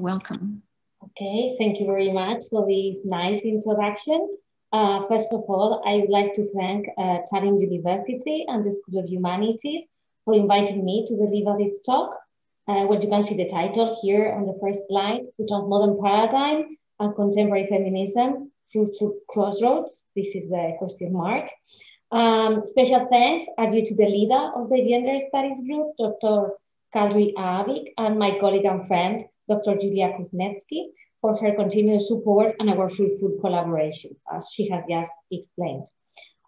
Welcome. Okay, thank you very much for this nice introduction. Uh, first of all, I would like to thank uh, Tallinn University and the School of Humanities for inviting me to deliver this talk. Uh, what you can see the title here on the first slide, The Transmodern Paradigm and Contemporary Feminism through, Crossroads. This is the question mark. Um, special thanks are due to the leader of the Gender Studies Group, Dr. Kadri Aavik, and my colleague and friend, Dr. Julia Kuznetski, for her continued support and our fruitful collaboration, as she has just explained.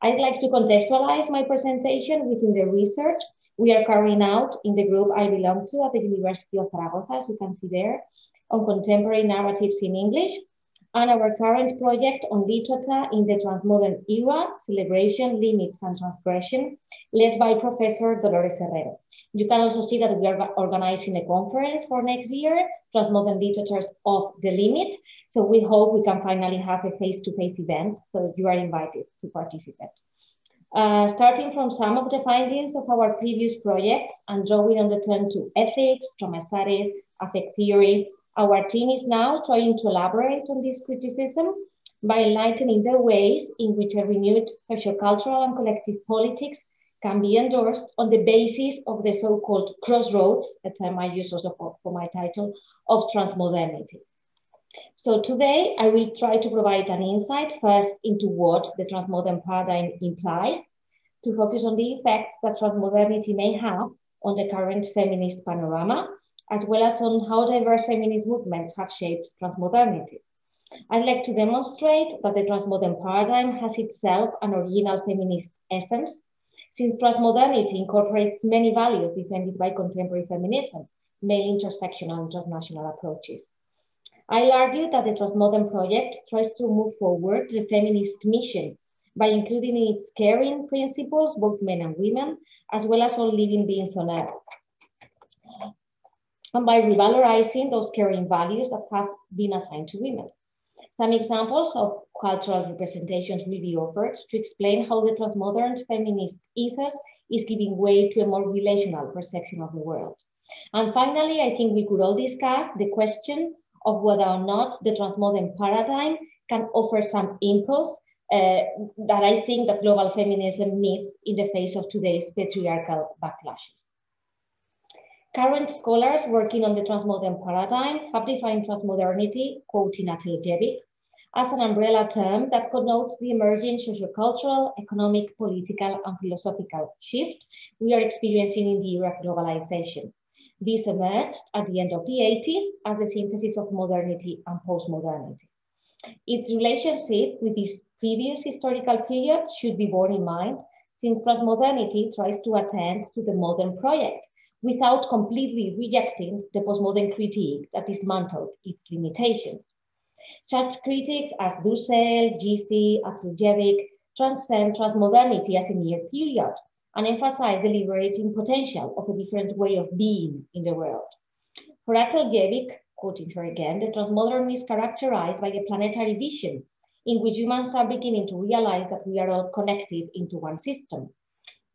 I'd like to contextualize my presentation within the research we are carrying out in the group I belong to at the University of Zaragoza, as you can see there, on contemporary narratives in English, and our current project on literature in the transmodern era, celebration, limits, and transgression, led by Professor Dolores Herrero. You can also see that we are organizing a conference for next year, Transmodern Literatures of the Limit. So we hope we can finally have a face-to-face -face event, so you are invited to participate. Uh, starting from some of the findings of our previous projects and drawing on the turn to ethics, trauma studies, affect theory, our team is now trying to elaborate on this criticism by enlightening the ways in which a renewed sociocultural and collective politics can be endorsed on the basis of the so-called crossroads, a term I use also for, for my title, of transmodernity. So today I will try to provide an insight first into what the transmodern paradigm implies, to focus on the effects that transmodernity may have on the current feminist panorama, as well as on how diverse feminist movements have shaped transmodernity. I'd like to demonstrate that the transmodern paradigm has itself an original feminist essence since transmodernity incorporates many values defended by contemporary feminism, male intersectional and transnational approaches. I'll argue that the Transmodern project tries to move forward the feminist mission by including in its caring principles both men and women, as well as all living beings on earth. And by revalorizing those caring values that have been assigned to women. Some examples of cultural representations will be offered to explain how the transmodern feminist ethos is giving way to a more relational perception of the world. And finally, I think we could all discuss the question of whether or not the transmodern paradigm can offer some impulse uh, that I think that global feminism needs in the face of today's patriarchal backlashes. Current scholars working on the transmodern paradigm have defined transmodernity, quoting Ateljevic, as an umbrella term that connotes the emerging sociocultural, economic, political, and philosophical shift we are experiencing in the era of globalization. This emerged at the end of the 80s as the synthesis of modernity and postmodernity. Its relationship with these previous historical periods should be borne in mind, since transmodernity tries to attend to the modern project without completely rejecting the postmodern critique that dismantled its limitations. Such critics as Dussel, Ghisi, Atel transcend transmodernity as a mere period and emphasize the liberating potential of a different way of being in the world. For Atel quoting her again, the transmodern is characterized by a planetary vision in which humans are beginning to realize that we are all connected into one system.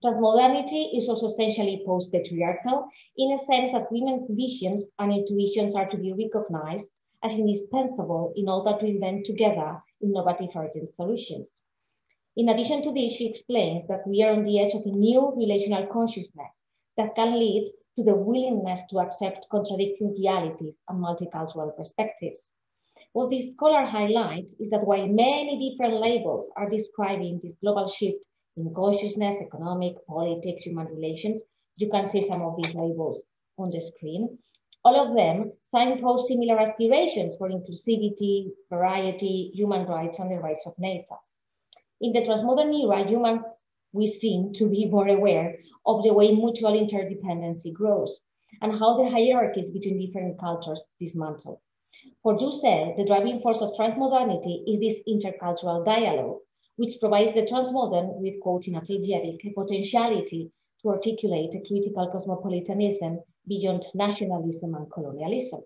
Transmodernity is also essentially post-patriarchal in a sense that women's visions and intuitions are to be recognized as indispensable in order to invent together innovative urgent solutions. In addition to this, she explains that we are on the edge of a new relational consciousness that can lead to the willingness to accept contradicting realities and multicultural perspectives. What this scholar highlights is that while many different labels are describing this global shift in economic, politics, human relations. You can see some of these labels on the screen. All of them signpost similar aspirations for inclusivity, variety, human rights, and the rights of nature. In the transmodern era, humans we seem to be more aware of the way mutual interdependency grows and how the hierarchies between different cultures dismantle. For Dussel, the driving force of transmodernity is this intercultural dialogue which provides the transmodern, with quoting Ateljevic, a potentiality to articulate a critical cosmopolitanism beyond nationalism and colonialism.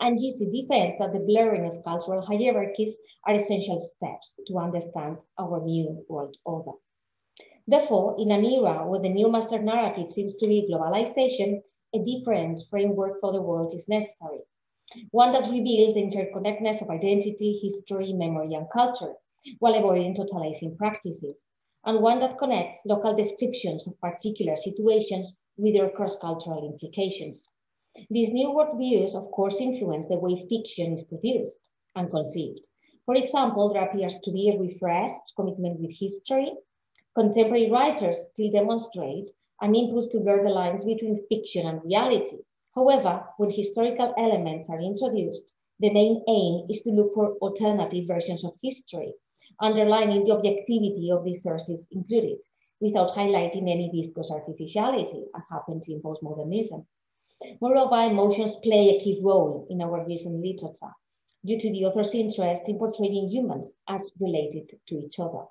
And Ghisi defends that the blurring of cultural hierarchies are essential steps to understand our new world order. Therefore, in an era where the new master narrative seems to be globalization, a different framework for the world is necessary. one that reveals the interconnectedness of identity, history, memory, and culture, while avoiding totalizing practices, and one that connects local descriptions of particular situations with their cross-cultural implications. These new worldviews, of course, influence the way fiction is produced and conceived. For example, there appears to be a refreshed commitment with history. Contemporary writers still demonstrate an impulse to blur the lines between fiction and reality. However, when historical elements are introduced, the main aim is to look for alternative versions of history, underlining the objectivity of the sources included, without highlighting any viscous artificiality, as happens in postmodernism. Moreover, emotions play a key role in our recent literature due to the author's interest in portraying humans as related to each other.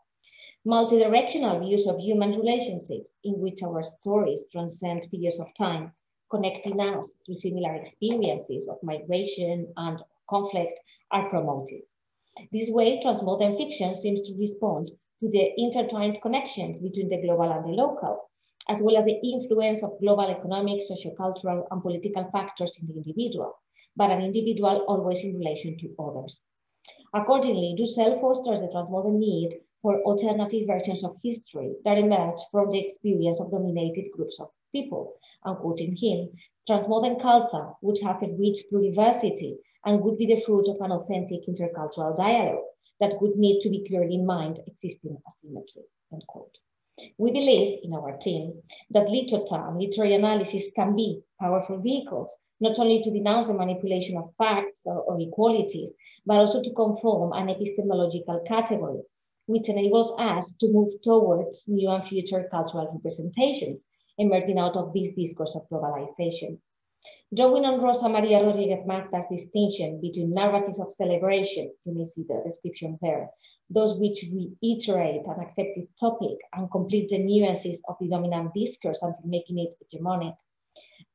Multidirectional views of human relationships in which our stories transcend periods of time, connecting us to similar experiences of migration and conflict are promoted. This way, transmodern fiction seems to respond to the intertwined connections between the global and the local, as well as the influence of global economic, sociocultural, and political factors in the individual, but an individual always in relation to others. Accordingly, Dussel fosters the transmodern need for alternative versions of history that emerge from the experience of dominated groups of people. Quoting him, transmodern culture would have a rich pluriversity and would be the fruit of an authentic intercultural dialogue that would need to be clearly in mind existing asymmetry, end quote. We believe in our team that literature and literary analysis can be powerful vehicles, not only to denounce the manipulation of facts or, or equalities, but also to conform an epistemological category, which enables us to move towards new and future cultural representations emerging out of this discourse of globalization. Drawing on Rosa Maria Rodriguez Magda's distinction between narratives of celebration, you may see the description there, those which reiterate an accepted topic and complete the nuances of the dominant discourse until making it hegemonic,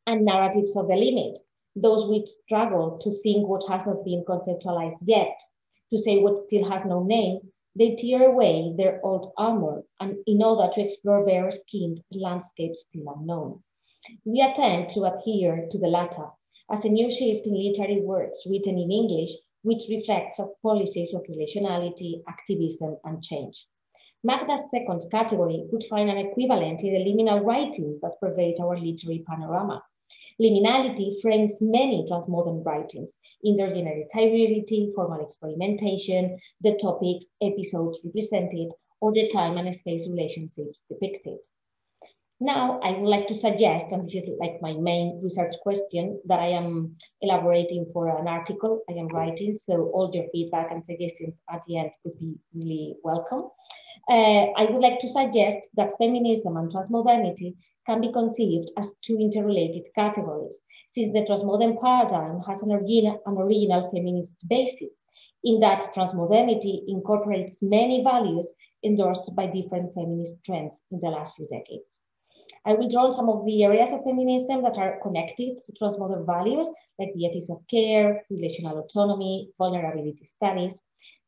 and narratives of the limit, those which struggle to think what has not been conceptualized yet, to say what still has no name, they tear away their old armor and in order to explore bare-skinned landscapes still unknown. We attempt to adhere to the latter as a new shift in literary works written in English which reflects of policies of relationality, activism, and change. Magda's second category would find an equivalent in the liminal writings that pervade our literary panorama. Liminality frames many transmodern writings in their generic hybridity, formal experimentation, the topics, episodes represented, or the time and space relationships depicted. Now, I would like to suggest, and this is like my main research question that I am elaborating for an article I am writing. So all your feedback and suggestions at the end would be really welcome. Uh, I would like to suggest that feminism and transmodernity can be conceived as two interrelated categories, since the transmodern paradigm has an original, an original feminist basis, in that transmodernity incorporates many values endorsed by different feminist trends in the last few decades. I will draw on some of the areas of feminism that are connected to transmodern values, like the ethics of care, relational autonomy, vulnerability studies,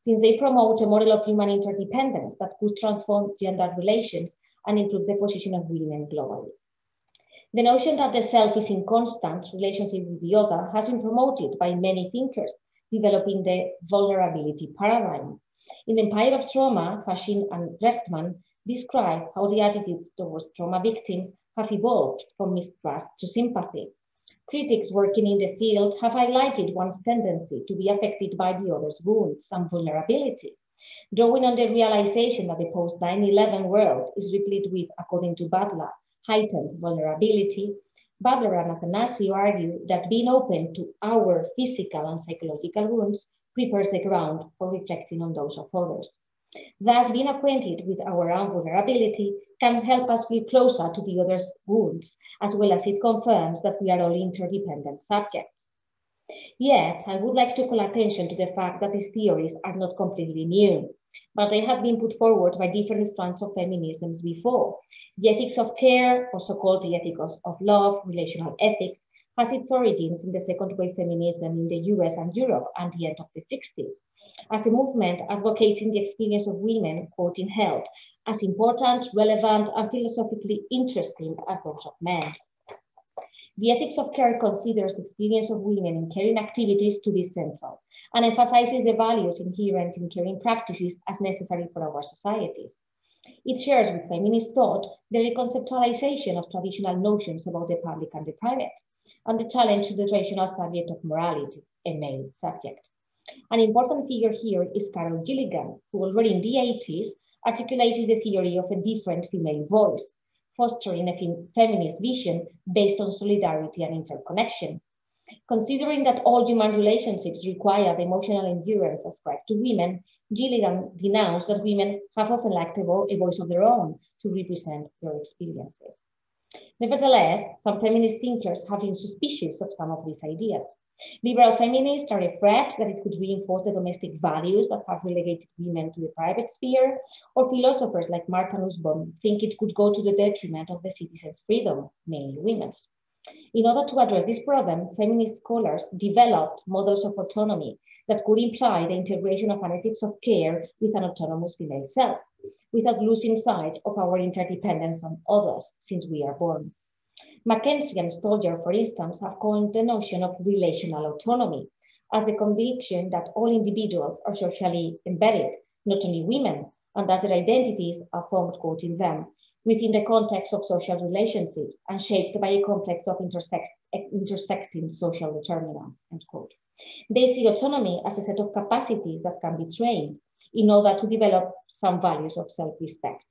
since they promote a model of human interdependence that could transform gender relations and improve the position of women globally. The notion that the self is in constant relationship with the other has been promoted by many thinkers, developing the vulnerability paradigm. In the Empire of Trauma, Fassin and Rechtman describe how the attitudes towards trauma victims have evolved from mistrust to sympathy. Critics working in the field have highlighted one's tendency to be affected by the other's wounds and vulnerability, drawing on the realization that the post 9 11 world is replete with, according to Butler, heightened vulnerability. Butler and Athanasiou argue that being open to our physical and psychological wounds prepares the ground for reflecting on those of others. Thus, being acquainted with our own vulnerability can help us feel closer to the other's wounds, as well as it confirms that we are all interdependent subjects. Yet, I would like to call attention to the fact that these theories are not completely new, but they have been put forward by different strands of feminisms before. The ethics of care, also called the ethics of love, relational ethics, has its origins in the second wave feminism in the US and Europe and the end of the 60s as a movement advocating the experience of women, quote, in health, as important, relevant, and philosophically interesting as those of men. The ethics of care considers the experience of women in caring activities to be central and emphasizes the values inherent in caring practices as necessary for our societies. It shares with feminist thought the reconceptualization of traditional notions about the public and the private, and the challenge to the traditional subject of morality, a male subject. An important figure here is Carol Gilligan, who already in the 80s articulated the theory of a different female voice, fostering a feminist vision based on solidarity and interconnection. Considering that all human relationships require the emotional endurance ascribed to women, Gilligan denounced that women have often lacked a, voice of their own to represent their experiences. Nevertheless, some feminist thinkers have been suspicious of some of these ideas. Liberal feminists are afraid that it could reinforce the domestic values that have relegated women to the private sphere, or philosophers like Martha Nussbaum think it could go to the detriment of the citizens' freedom, mainly women's. In order to address this problem, feminist scholars developed models of autonomy that could imply the integration of an ethics of care with an autonomous female self, without losing sight of our interdependence on others since we are born. Mackenzie and Stoljar, for instance, have coined the notion of relational autonomy as the conviction that all individuals are socially embedded, not only women, and that their identities are formed, quoting them, within the context of social relationships and shaped by a complex of intersect, intersecting social determinants, end quote. They see autonomy as a set of capacities that can be trained in order to develop some values of self-respect.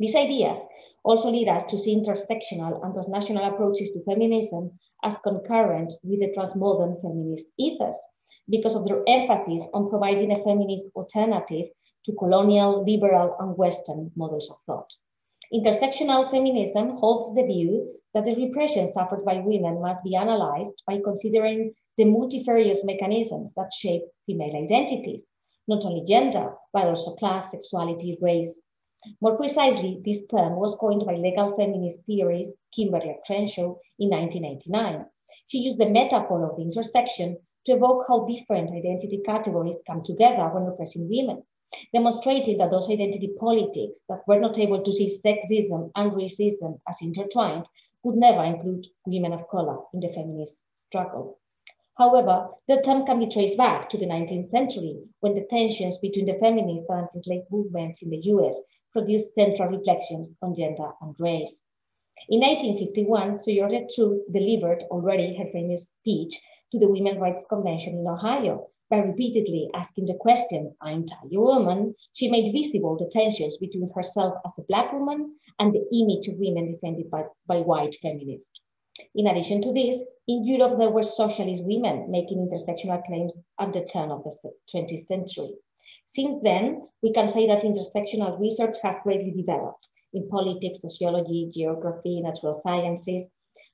These ideas also lead us to see intersectional and transnational approaches to feminism as concurrent with the transmodern feminist ethos because of their emphasis on providing a feminist alternative to colonial, liberal, and Western models of thought. Intersectional feminism holds the view that the repression suffered by women must be analyzed by considering the multifarious mechanisms that shape female identities, not only gender, but also class, sexuality, race. More precisely, this term was coined by legal feminist theorist Kimberlé Crenshaw in 1989. She used the metaphor of the intersection to evoke how different identity categories come together when oppressing women demonstrating that those identity politics that were not able to see sexism and racism as intertwined could never include women of color in the feminist struggle. However, the term can be traced back to the 19th century when the tensions between the feminist and anti-slave movements in the US produced central reflections on gender and race. In 1851, Sojourner Truth delivered already her famous speech to the Women's Rights Convention in Ohio, by repeatedly asking the question, Ain't I a woman? She made visible the tensions between herself as a Black woman and the image of women defended by, by white feminists. In addition to this, in Europe, there were socialist women making intersectional claims at the turn of the 20th century. Since then, we can say that intersectional research has greatly developed in politics, sociology, geography, natural sciences.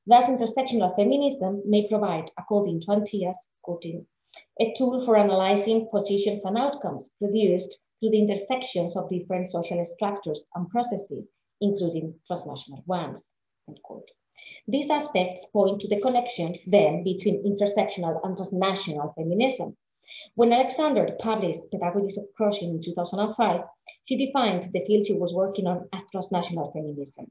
Thus, intersectional feminism may provide, according to Anthias, quoting, a tool for analyzing positions and outcomes produced through the intersections of different social structures and processes, including transnational ones. These aspects point to the connection then between intersectional and transnational feminism. When Alexander published Pedagogies of Crossing in 2005, she defined the field she was working on as transnational feminism,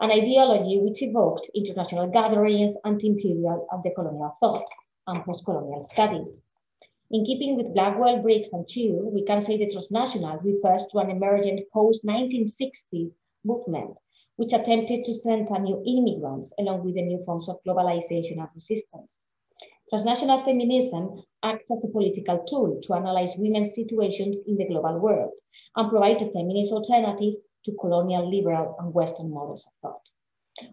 an ideology which evoked international gatherings, anti-imperial and decolonial thought, and post-colonial studies. In keeping with Blackwell, Briggs, and Chiu, we can say the transnational refers to an emergent post-1960 movement, which attempted to center new immigrants along with the new forms of globalization and resistance. Transnational feminism acts as a political tool to analyze women's situations in the global world and provide a feminist alternative to colonial, liberal, and Western models of thought.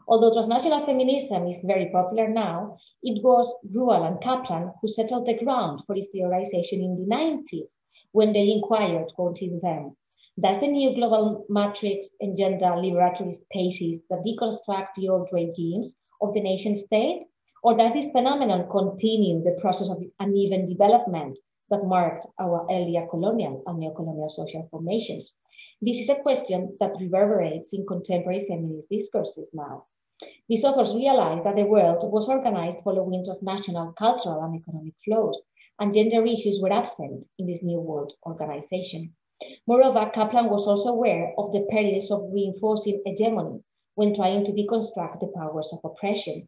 Although transnational feminism is very popular now, it was Grewal and Kaplan who settled the ground for its theorization in the 90s when they inquired, quoting them, does the new global matrix engender liberatory spaces that deconstruct the old regimes of the nation state? Or does this phenomenon continue the process of uneven development that marked our earlier colonial and neocolonial social formations? This is a question that reverberates in contemporary feminist discourses now. These authors realized that the world was organized following transnational cultural and economic flows, and gender issues were absent in this new world organization. Moreover, Kaplan was also aware of the perils of reinforcing hegemony when trying to deconstruct the powers of oppression.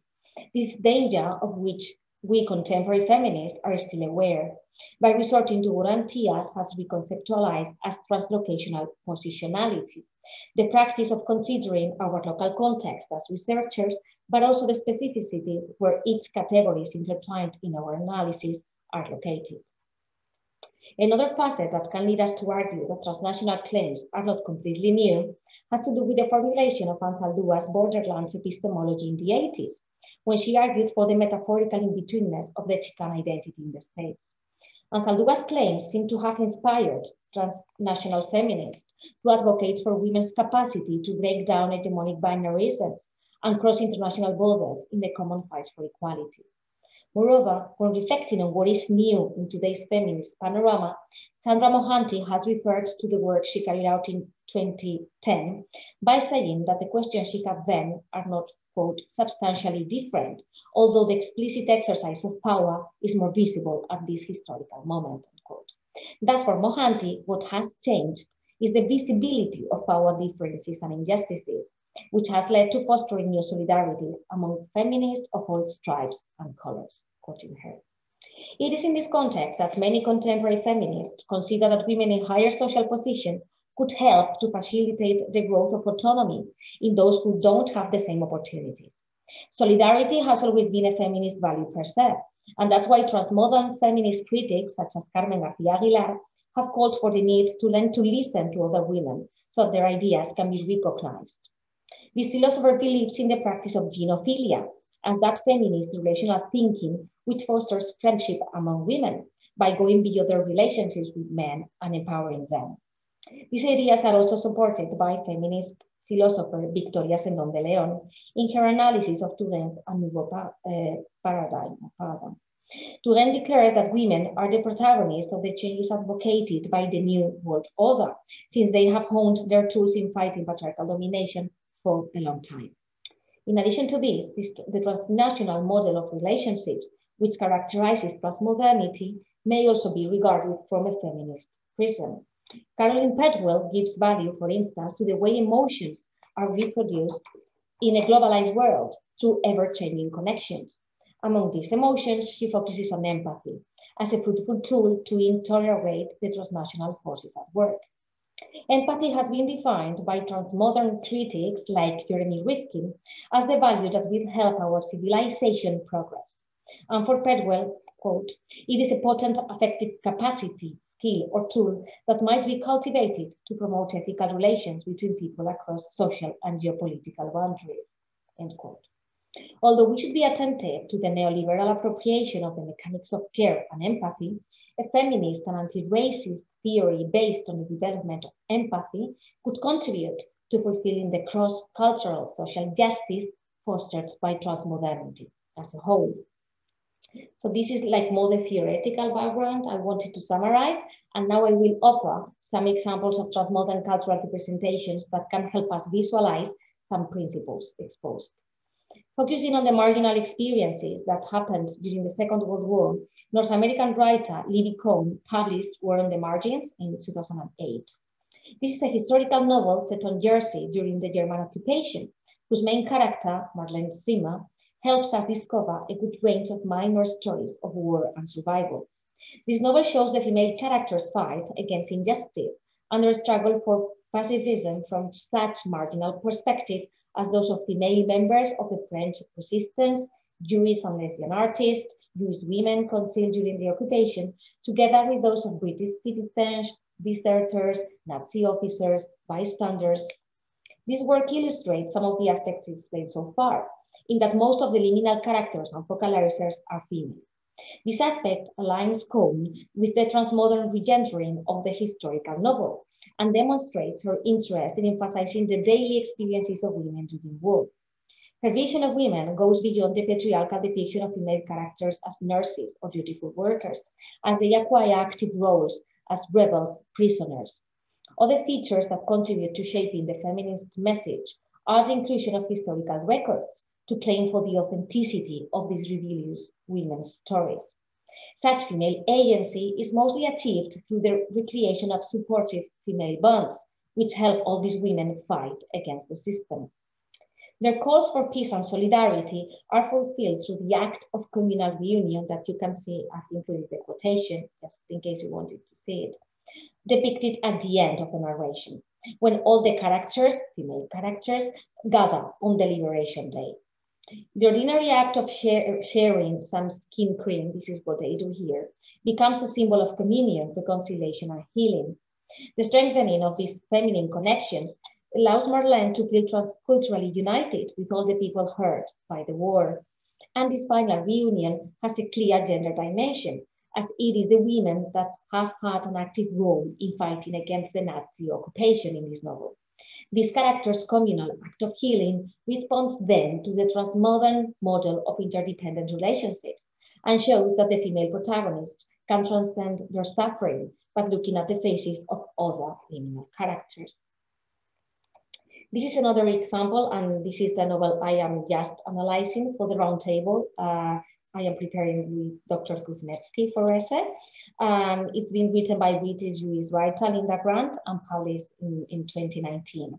This danger of which we contemporary feminists are still aware. By resorting to what Anthias has reconceptualized as translocational positionality, the practice of considering our local context as researchers, but also the specificities where each category is intertwined in our analysis are located. Another facet that can lead us to argue that transnational claims are not completely new has to do with the formulation of Anzaldua's borderlands epistemology in the 80s, when she argued for the metaphorical in-betweenness of the Chicana identity in the state, States. Anzaldua's claims seem to have inspired transnational feminists to advocate for women's capacity to break down hegemonic binaries and cross international borders in the common fight for equality. Moreover, when reflecting on what is new in today's feminist panorama, Chandra Mohanty has referred to the work she carried out in 2010 by saying that the questions she had then are not, quote, substantially different, although the explicit exercise of power is more visible at this historical moment, unquote. Thus, for Mohanty, what has changed is the visibility of power differences and injustices which has led to fostering new solidarities among feminists of all stripes and colors, quoting her. It is in this context that many contemporary feminists consider that women in higher social position could help to facilitate the growth of autonomy in those who don't have the same opportunities. Solidarity has always been a feminist value per se, and that's why transmodern feminist critics such as Carmen Garcia Aguilar have called for the need to learn to listen to other women so their ideas can be recognized. This philosopher believes in the practice of genophilia as that feminist relational thinking which fosters friendship among women by going beyond their relationships with men and empowering them. These ideas are also supported by feminist philosopher Victoria Sendón de León in her analysis of Touraine's A Nouveau uh, Paradigm. Touraine declares that women are the protagonists of the changes advocated by the New World Order, since they have honed their tools in fighting patriarchal domination for a long time. In addition to this, this the transnational model of relationships, which characterizes transmodernity, may also be regarded from a feminist prism. Carolyn Pedwell gives value, for instance, to the way emotions are reproduced in a globalized world through ever-changing connections. Among these emotions, she focuses on empathy as a fruitful tool to interrogate the transnational forces at work. Empathy has been defined by transmodern critics like Jeremy Rifkin as the value that will help our civilization progress. And for Pedwell, quote, it is a potent affective capacity, skill, or tool that might be cultivated to promote ethical relations between people across social and geopolitical boundaries, end quote. Although we should be attentive to the neoliberal appropriation of the mechanics of care and empathy, a feminist and anti-racist theory based on the development of empathy could contribute to fulfilling the cross-cultural social justice fostered by transmodernity as a whole. So this is like more the theoretical background I wanted to summarize. And now I will offer some examples of transmodern cultural representations that can help us visualize some principles exposed. Focusing on the marginal experiences that happened during the Second World War, North American writer Libby Cone published War on the Margins in 2008. This is a historical novel set on Jersey during the German occupation, whose main character, Marlene Zimmer, helps us discover a good range of minor stories of war and survival. This novel shows the female characters' fight against injustice and their struggle for pacifism from such marginal perspective as those of female members of the French resistance, Jewish and lesbian artists, Jewish women concealed during the occupation, together with those of British citizens, deserters, Nazi officers, bystanders. This work illustrates some of the aspects explained so far, in that most of the liminal characters and focalizers are female. This aspect aligns Cone with the transmodern regendering of the historical novel, and demonstrates her interest in emphasizing the daily experiences of women during war. Her vision of women goes beyond the patriarchal depiction of female characters as nurses or dutiful workers, as they acquire active roles as rebels, prisoners. Other features that contribute to shaping the feminist message are the inclusion of historical records to claim for the authenticity of these rebellious women's stories. Such female agency is mostly achieved through the recreation of supportive female bonds, which help all these women fight against the system. Their calls for peace and solidarity are fulfilled through the act of communal reunion that you can see, I've included the quotation, just in case you wanted to see it, depicted at the end of the narration, when all the characters, female characters, gather on the Liberation Day. The ordinary act of share, sharing some skin cream, this is what they do here, becomes a symbol of communion, reconciliation, and healing. The strengthening of these feminine connections allows Marlene to feel culturally united with all the people hurt by the war. And this final reunion has a clear gender dimension, as it is the women that have had an active role in fighting against the Nazi occupation in this novel. This character's communal act of healing responds then to the transmodern model of interdependent relationships and shows that the female protagonist can transcend their suffering by looking at the faces of other female characters. This is another example, and this is the novel I am just analyzing for the roundtable. Uh, I am preparing with Dr. Kuznetski for ESSE. Um, it's been written by British Jewish writer Linda Grant and published in, in 2019.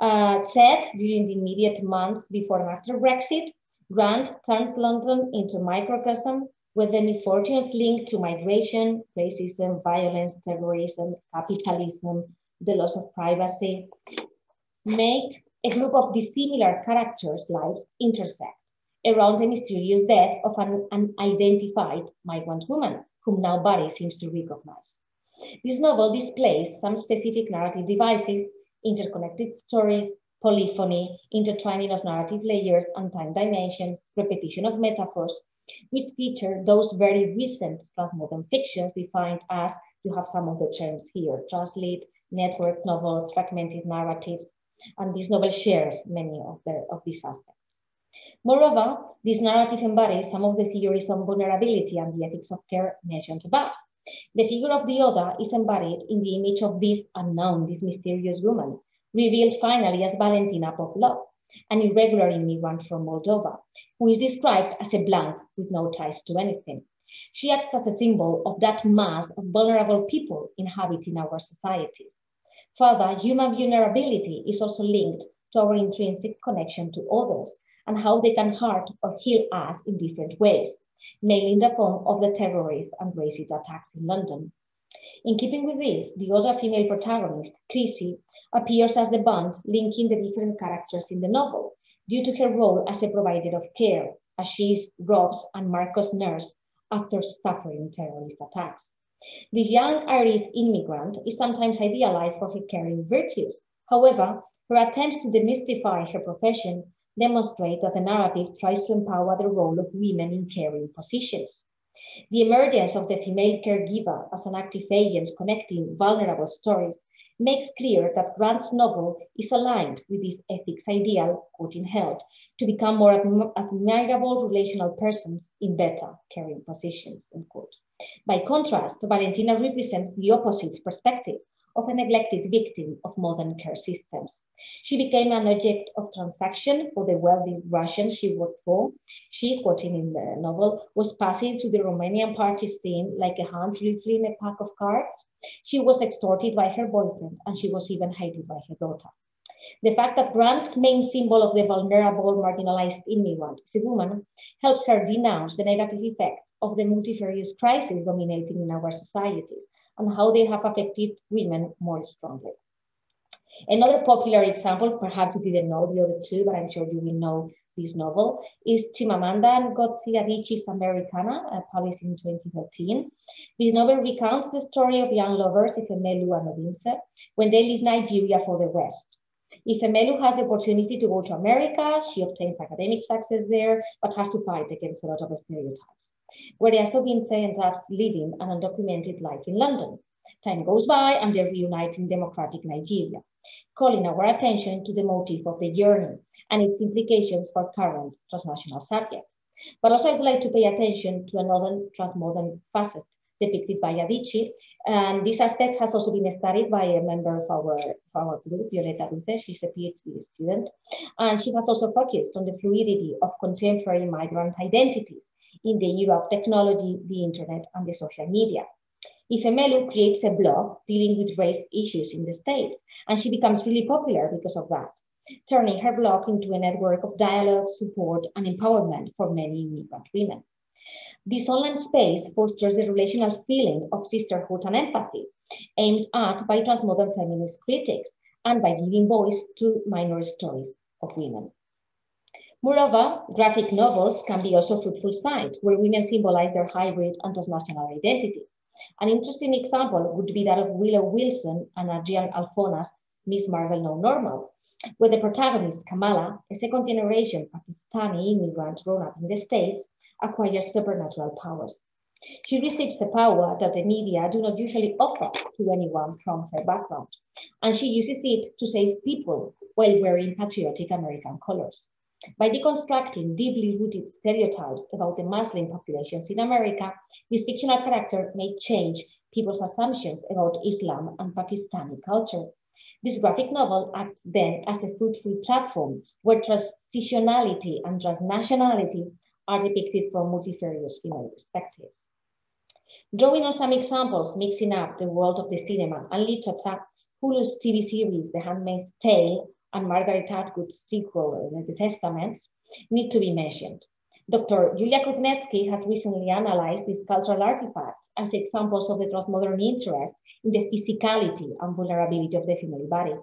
Uh, set during the immediate months before and after Brexit, Grant turns London into microcosm where the misfortunes linked to migration, racism, violence, terrorism, capitalism, the loss of privacy, make a group of dissimilar characters' lives intersect around the mysterious death of an unidentified migrant woman, whom now Barry seems to recognize. This novel displays some specific narrative devices, interconnected stories, polyphony, intertwining of narrative layers and time dimensions, repetition of metaphors, which feature those very recent transmodern fictions defined as, you have some of the terms here, translit, network novels, fragmented narratives, and this novel shares many of, the, of these aspects. Moreover, this narrative embodies some of the theories on vulnerability and the ethics of care mentioned above. The figure of the other is embodied in the image of this unknown, this mysterious woman, revealed finally as Valentina Pavlov, an irregular immigrant from Moldova, who is described as a blank with no ties to anything. She acts as a symbol of that mass of vulnerable people inhabiting our society. Further, human vulnerability is also linked to our intrinsic connection to others and how they can hurt or heal us in different ways, mainly in the form of the terrorist and racist attacks in London. In keeping with this, the other female protagonist, Chrissy, appears as the bond linking the different characters in the novel due to her role as a provider of care, as she is Rob's and Marco's nurse after suffering terrorist attacks. This young Irish immigrant is sometimes idealized for her caring virtues. However, her attempts to demystify her profession demonstrate that the narrative tries to empower the role of women in caring positions. The emergence of the female caregiver as an active agent connecting vulnerable stories makes clear that Grant's novel is aligned with this ethics ideal, quote in health, to become more admirable relational persons in better caring positions. By contrast, Valentina represents the opposite perspective of a neglected victim of modern care systems. She became an object of transaction for the wealthy Russian she worked for. She, quoting in the novel, was passing through the Romanian party scene like a hound revealing a pack of cards. She was extorted by her boyfriend and she was even hated by her daughter. The fact that Grant's main symbol of the vulnerable, marginalized immigrant is a woman helps her denounce the negative effects of the multifarious crises dominating in our societies and how they have affected women more strongly. Another popular example, perhaps you didn't know the other two, but I'm sure you will know this novel, is Chimamanda Ngozi Adichie's Americanah, uh, published in 2013. This novel recounts the story of young lovers, Ifemelu and Obinze, when they leave Nigeria for the West. Ifemelu has the opportunity to go to America. She obtains academic success there, but has to fight against a lot of stereotypes. Whereas Obinze ends up living an undocumented life in London. Time goes by and they reunite in democratic Nigeria, calling our attention to the motive of the journey and its implications for current transnational subjects. But also I'd like to pay attention to another transmodern facet depicted by Adichie. And this aspect has also been studied by a member of our, of our group, Violeta Dulce. She's a PhD student. And she has also focused on the fluidity of contemporary migrant identities in the era of technology, the internet, and the social media. Ifemelu creates a blog dealing with race issues in the States, and she becomes really popular because of that. turning her blog into a network of dialogue, support, and empowerment for many immigrant women. This online space fosters the relational feeling of sisterhood and empathy, aimed at by transmodern feminist critics and by giving voice to minor stories of women. Moreover, graphic novels can be also fruitful sites where women symbolize their hybrid and transnational identity. An interesting example would be that of Willow Wilson and Adrian Alphona's Miss Marvel No Normal, where the protagonist, Kamala, a second generation Pakistani immigrant grown up in the States, acquires supernatural powers. She receives a power that the media do not usually offer to anyone from her background, and she uses it to save people while wearing patriotic American colors. By deconstructing deeply rooted stereotypes about the Muslim populations in America, this fictional character may change people's assumptions about Islam and Pakistani culture. This graphic novel acts then as a fruitful platform where transitionality and transnationality are depicted from multifarious female perspectives. Drawing on some examples mixing up the world of the cinema and literature, Hulu's TV series The Handmaid's Tale and Margaret Atwood's sequel, The Testaments, need to be mentioned. Dr. Julia Kuznetski has recently analyzed these cultural artifacts as examples of the transmodern interest in the physicality and vulnerability of the female body.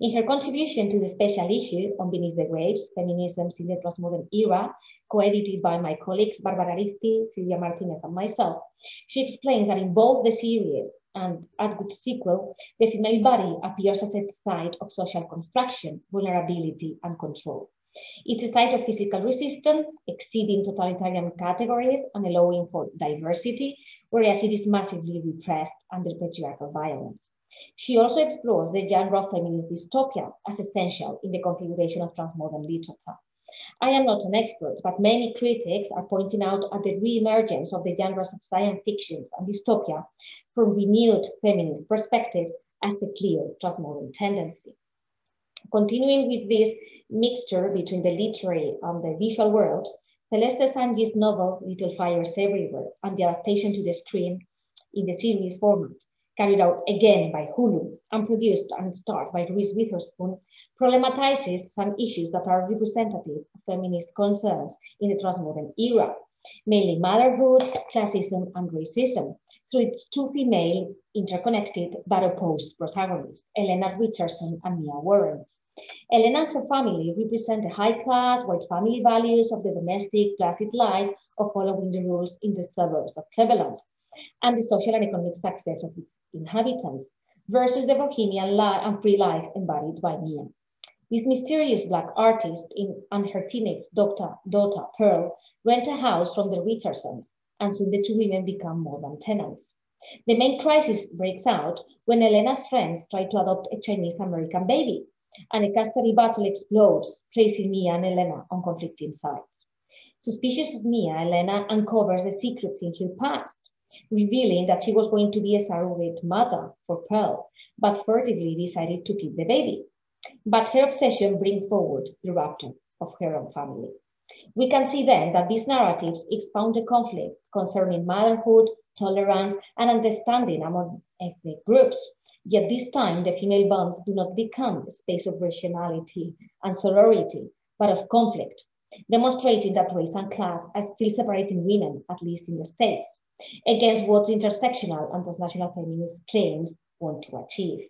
In her contribution to the special issue on Beneath the Waves, Feminisms in the Transmodern Era, co-edited by my colleagues Barbara Arizti, Silvia Martinez, and myself, she explains that in both the series and Atwood's sequel, the female body appears as a site of social construction, vulnerability, and control. It's a site of physical resistance, exceeding totalitarian categories and allowing for diversity, whereas it is massively repressed under patriarchal violence. She also explores the genre of feminist dystopia as essential in the configuration of transmodern literature. I am not an expert, but many critics are pointing out at the re-emergence of the genres of science fiction and dystopia from renewed feminist perspectives as a clear transmodern tendency. Continuing with this mixture between the literary and the visual world, Celeste Ng's novel Little Fires Everywhere and the adaptation to the screen in the series format, carried out again by Hulu and produced and starred by Reese Witherspoon, problematizes some issues that are representative of feminist concerns in the transmodern era, mainly motherhood, classism, and racism, through its two female, interconnected but opposed protagonists, Elena Richardson and Mia Warren. Elena and her family represent the high-class, white family values of the domestic, classic life of following the rules in the suburbs of Cleveland, and the social and economic success of its inhabitants, versus the bohemian life and free life embodied by Mia. This mysterious Black artist in, and her teenage daughter, daughter Pearl rent a house from the Richardsons, and soon the two women become more than tenants. The main crisis breaks out when Elena's friends try to adopt a Chinese American baby, and a custody battle explodes, placing Mia and Elena on conflicting sides. Suspicious of Mia, Elena uncovers the secrets in her past, revealing that she was going to be a surrogate mother for Pearl, but furtively decided to keep the baby. But her obsession brings forward the rapture of her own family. We can see then that these narratives expound the conflicts concerning motherhood, tolerance, and understanding among ethnic groups. Yet this time, the female bonds do not become a space of rationality and sorority, but of conflict, demonstrating that race and class are still separating women, at least in the States, against what intersectional and transnational feminist claims want to achieve.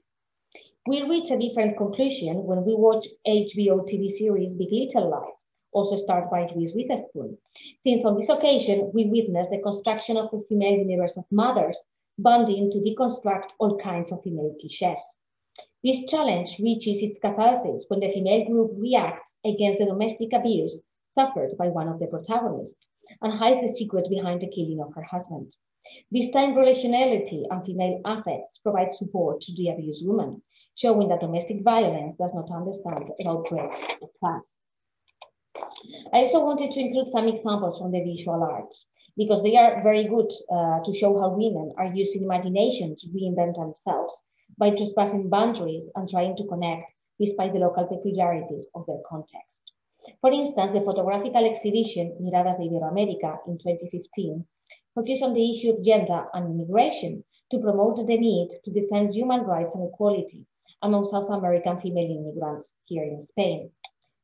We reach a different conclusion when we watch HBO TV series Big Little Lies, also starred by Reese Witherspoon, since on this occasion we witness the construction of a female universe of mothers bonding to deconstruct all kinds of female cliches. This challenge reaches its catharsis when the female group reacts against the domestic abuse suffered by one of the protagonists and hides the secret behind the killing of her husband. This time relationality and female affects provide support to the abused woman, showing that domestic violence does not understand about race or class. I also wanted to include some examples from the visual arts because they are very good uh, to show how women are using imagination to reinvent themselves by trespassing boundaries and trying to connect despite the local peculiarities of their context. For instance, the photographical exhibition Miradas de Iberoamérica in 2015 focused on the issue of gender and immigration to promote the need to defend human rights and equality among South American female immigrants here in Spain.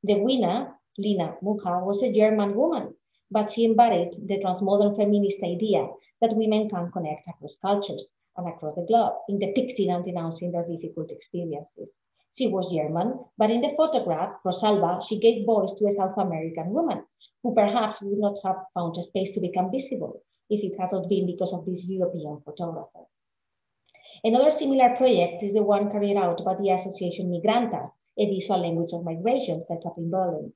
The winner, Lina Mucha, was a German woman, but she embodied the transmodern feminist idea that women can connect across cultures and across the globe in depicting and denouncing their difficult experiences. She was German, but in the photograph, Rosalba, she gave voice to a South American woman who perhaps would not have found a space to become visible if it had not been because of this European photographer. Another similar project is the one carried out by the Association Migrantas, a visual language of migration set up in Berlin.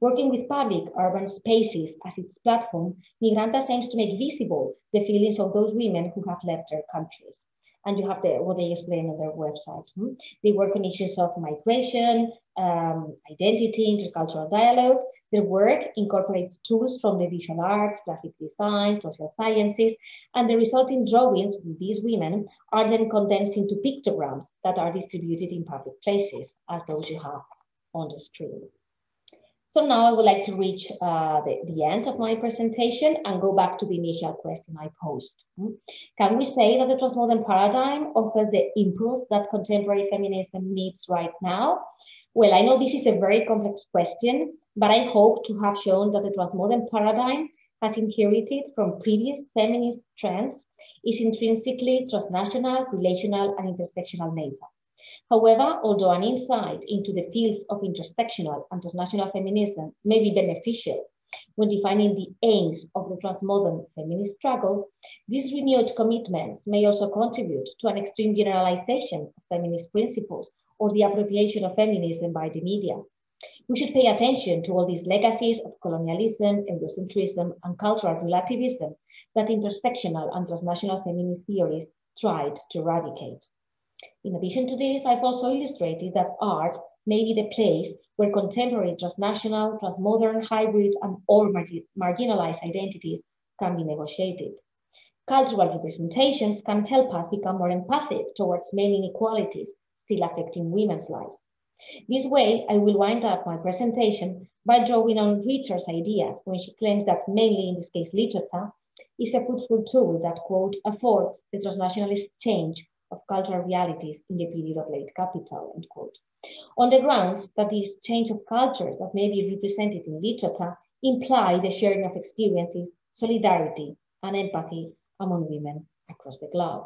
Working with public urban spaces as its platform, Migrantas aims to make visible the feelings of those women who have left their countries. And you have the, what they explain on their website. Hmm? They work on issues of migration, um, identity, intercultural dialogue, their work incorporates tools from the visual arts, graphic design, social sciences, and the resulting drawings with these women are then condensed into pictograms that are distributed in public places, as those you have on the screen. So now I would like to reach uh, the, the, end of my presentation and go back to the initial question I posed. Hmm? Can we say that the transmodern paradigm offers the impulse that contemporary feminism needs right now? Well, I know this is a very complex question, but I hope to have shown that the transmodern paradigm has inherited from previous feminist trends is intrinsically transnational, relational, and intersectional nature. However, although an insight into the fields of intersectional and transnational feminism may be beneficial when defining the aims of the transmodern feminist struggle, these renewed commitments may also contribute to an extreme generalization of feminist principles or the appropriation of feminism by the media. We should pay attention to all these legacies of colonialism, Eurocentrism, and cultural relativism that intersectional and transnational feminist theories tried to eradicate. In addition to this, I've also illustrated that art may be the place where contemporary transnational, transmodern, hybrid, and or marginalized identities can be negotiated. Cultural representations can help us become more empathic towards many inequalities still affecting women's lives. This way, I will wind up my presentation by drawing on Richard's ideas when she claims that mainly in this case literature is a fruitful tool that, quote, affords the transnational exchange of cultural realities in the period of late capital, end quote. On the grounds that this change of cultures that may be represented in literature imply the sharing of experiences, solidarity, and empathy among women across the globe.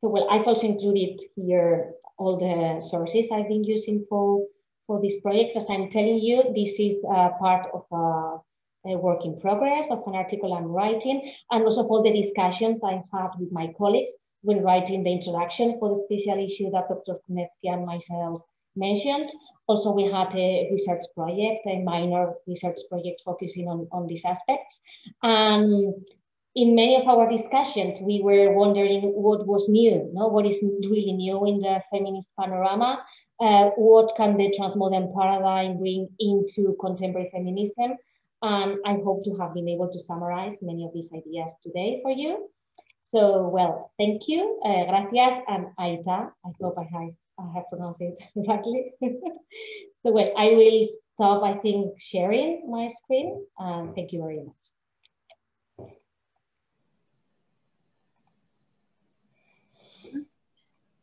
So well, I've also included here all the sources I've been using for, for this project. As I'm telling you, this is uh, part of a, a, work in progress of an article I'm writing, and also all the discussions I've had with my colleagues when writing the introduction for the special issue that Dr. Kuznetski and myself mentioned. Also, we had a research project, a minor research project focusing on, on these aspects. And in many of our discussions, we were wondering what was new, no? what is really new in the feminist panorama, uh, what can the transmodern paradigm bring into contemporary feminism, and I hope to have been able to summarize many of these ideas today for you. So, well, thank you, uh, gracias, and aitäh. I hope I have, I have pronounced it correctly. so, well, I will stop, I think, sharing my screen, and thank you very much.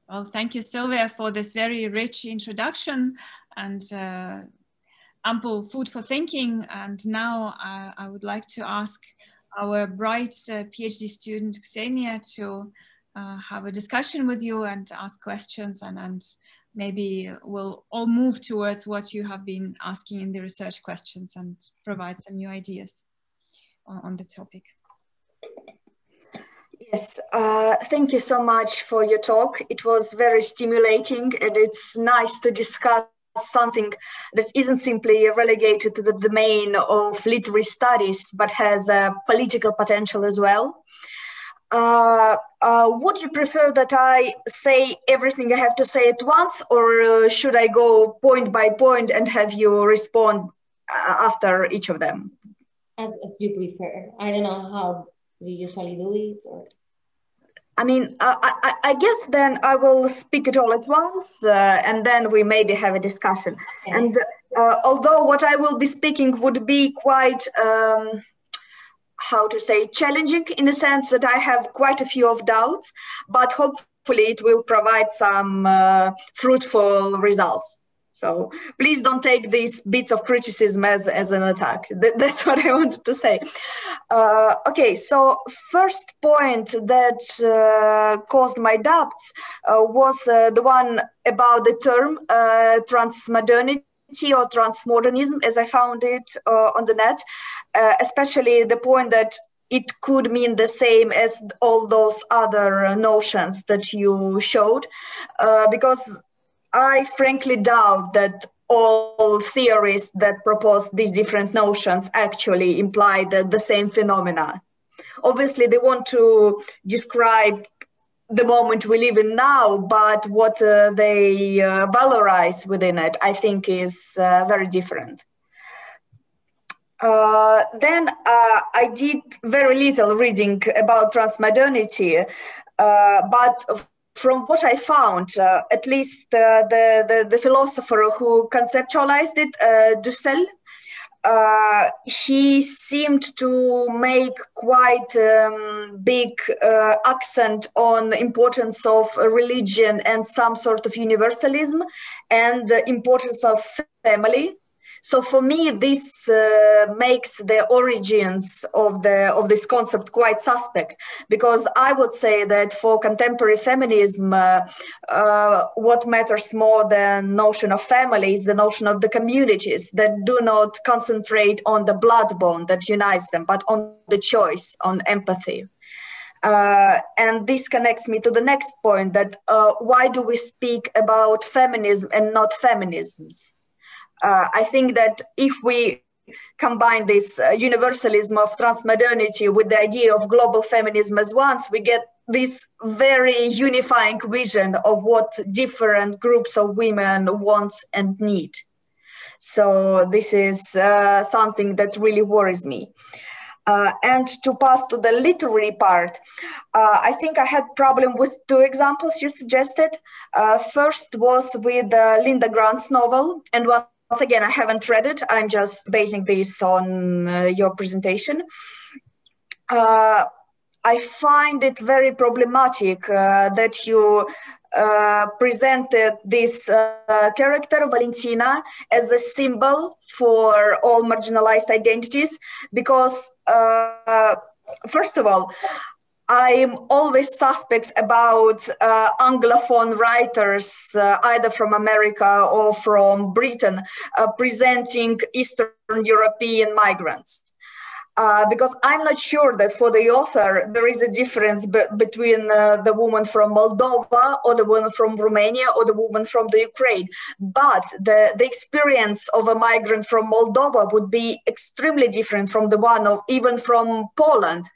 Well, thank you, Silvia, for this very rich introduction and uh, ample food for thinking. And now uh, I would like to ask our bright uh, PhD student, Ksenia, to uh, have a discussion with you and ask questions and, and maybe we'll all move towards what you have been asking in the research questions and provide some new ideas on, on the topic. Yes, uh, thank you so much for your talk. It was very stimulating and it's nice to discuss something that isn't simply relegated to the domain of literary studies, but has a political potential as well. Uh, uh, would you prefer that I say everything I have to say at once, or uh, should I go point by point and have you respond uh, after each of them? As, as you prefer. I don't know how we usually do it? Or? I mean, uh, I, I, guess then I will speak it all at once, uh, and then we maybe have a discussion. Okay. And uh, although what I will be speaking would be quite, um, how to say, challenging in the sense that I have quite a few of doubts, but hopefully hopefully it will provide some uh, fruitful results. So please don't take these bits of criticism as, as an attack. that's what I wanted to say. Uh, okay, so first point that uh, caused my doubts uh, was uh, the one about the term uh, transmodernity or transmodernism as I found it uh, on the net, especially the point that it could mean the same as all those other notions that you showed, because I frankly doubt that all theories that propose these different notions actually imply the, the same phenomena. Obviously, they want to describe the moment we live in now, but what uh, they uh, valorize within it, I think, is uh, very different. Uh, then uh, I did very little reading about transmodernity, uh, but from what I found, uh, at least uh, the, the, the, philosopher who conceptualized it, uh, Dussel, uh, he seemed to make quite um, big uh, accent on the importance of religion and some sort of universalism and the importance of family so for me, this uh, makes the origins of the of this concept quite suspect, because I would say that for contemporary feminism, uh, uh, what matters more than notion of family is the notion of the communities that do not concentrate on the blood bond that unites them, but on the choice, on empathy. Uh, and this connects me to the next point that uh, why do we speak about feminism and not feminisms? Uh, I think that if we combine this uh, universalism of transmodernity with the idea of global feminism as once, we get this very unifying vision of what different groups of women want and need. So this is uh, something that really worries me. Uh, and to pass to the literary part, uh, I think I had problem with two examples you suggested. Uh, first was with uh, Linda Grant's novel, and one once again, I haven't read it. I'm just basing this on uh, your presentation. Uh, I find it very problematic uh, that you uh, presented this uh, character, Valentina, as a symbol for all marginalized identities because, uh, first of all, I'm always suspect about uh, Anglophone writers, uh, either from America or from Britain, uh, presenting Eastern European migrants. Uh, because I'm not sure that for the author there is a difference be between uh, the woman from Moldova or the woman from Romania or the woman from the Ukraine. But the, the experience of a migrant from Moldova would be extremely different from the one of even from Poland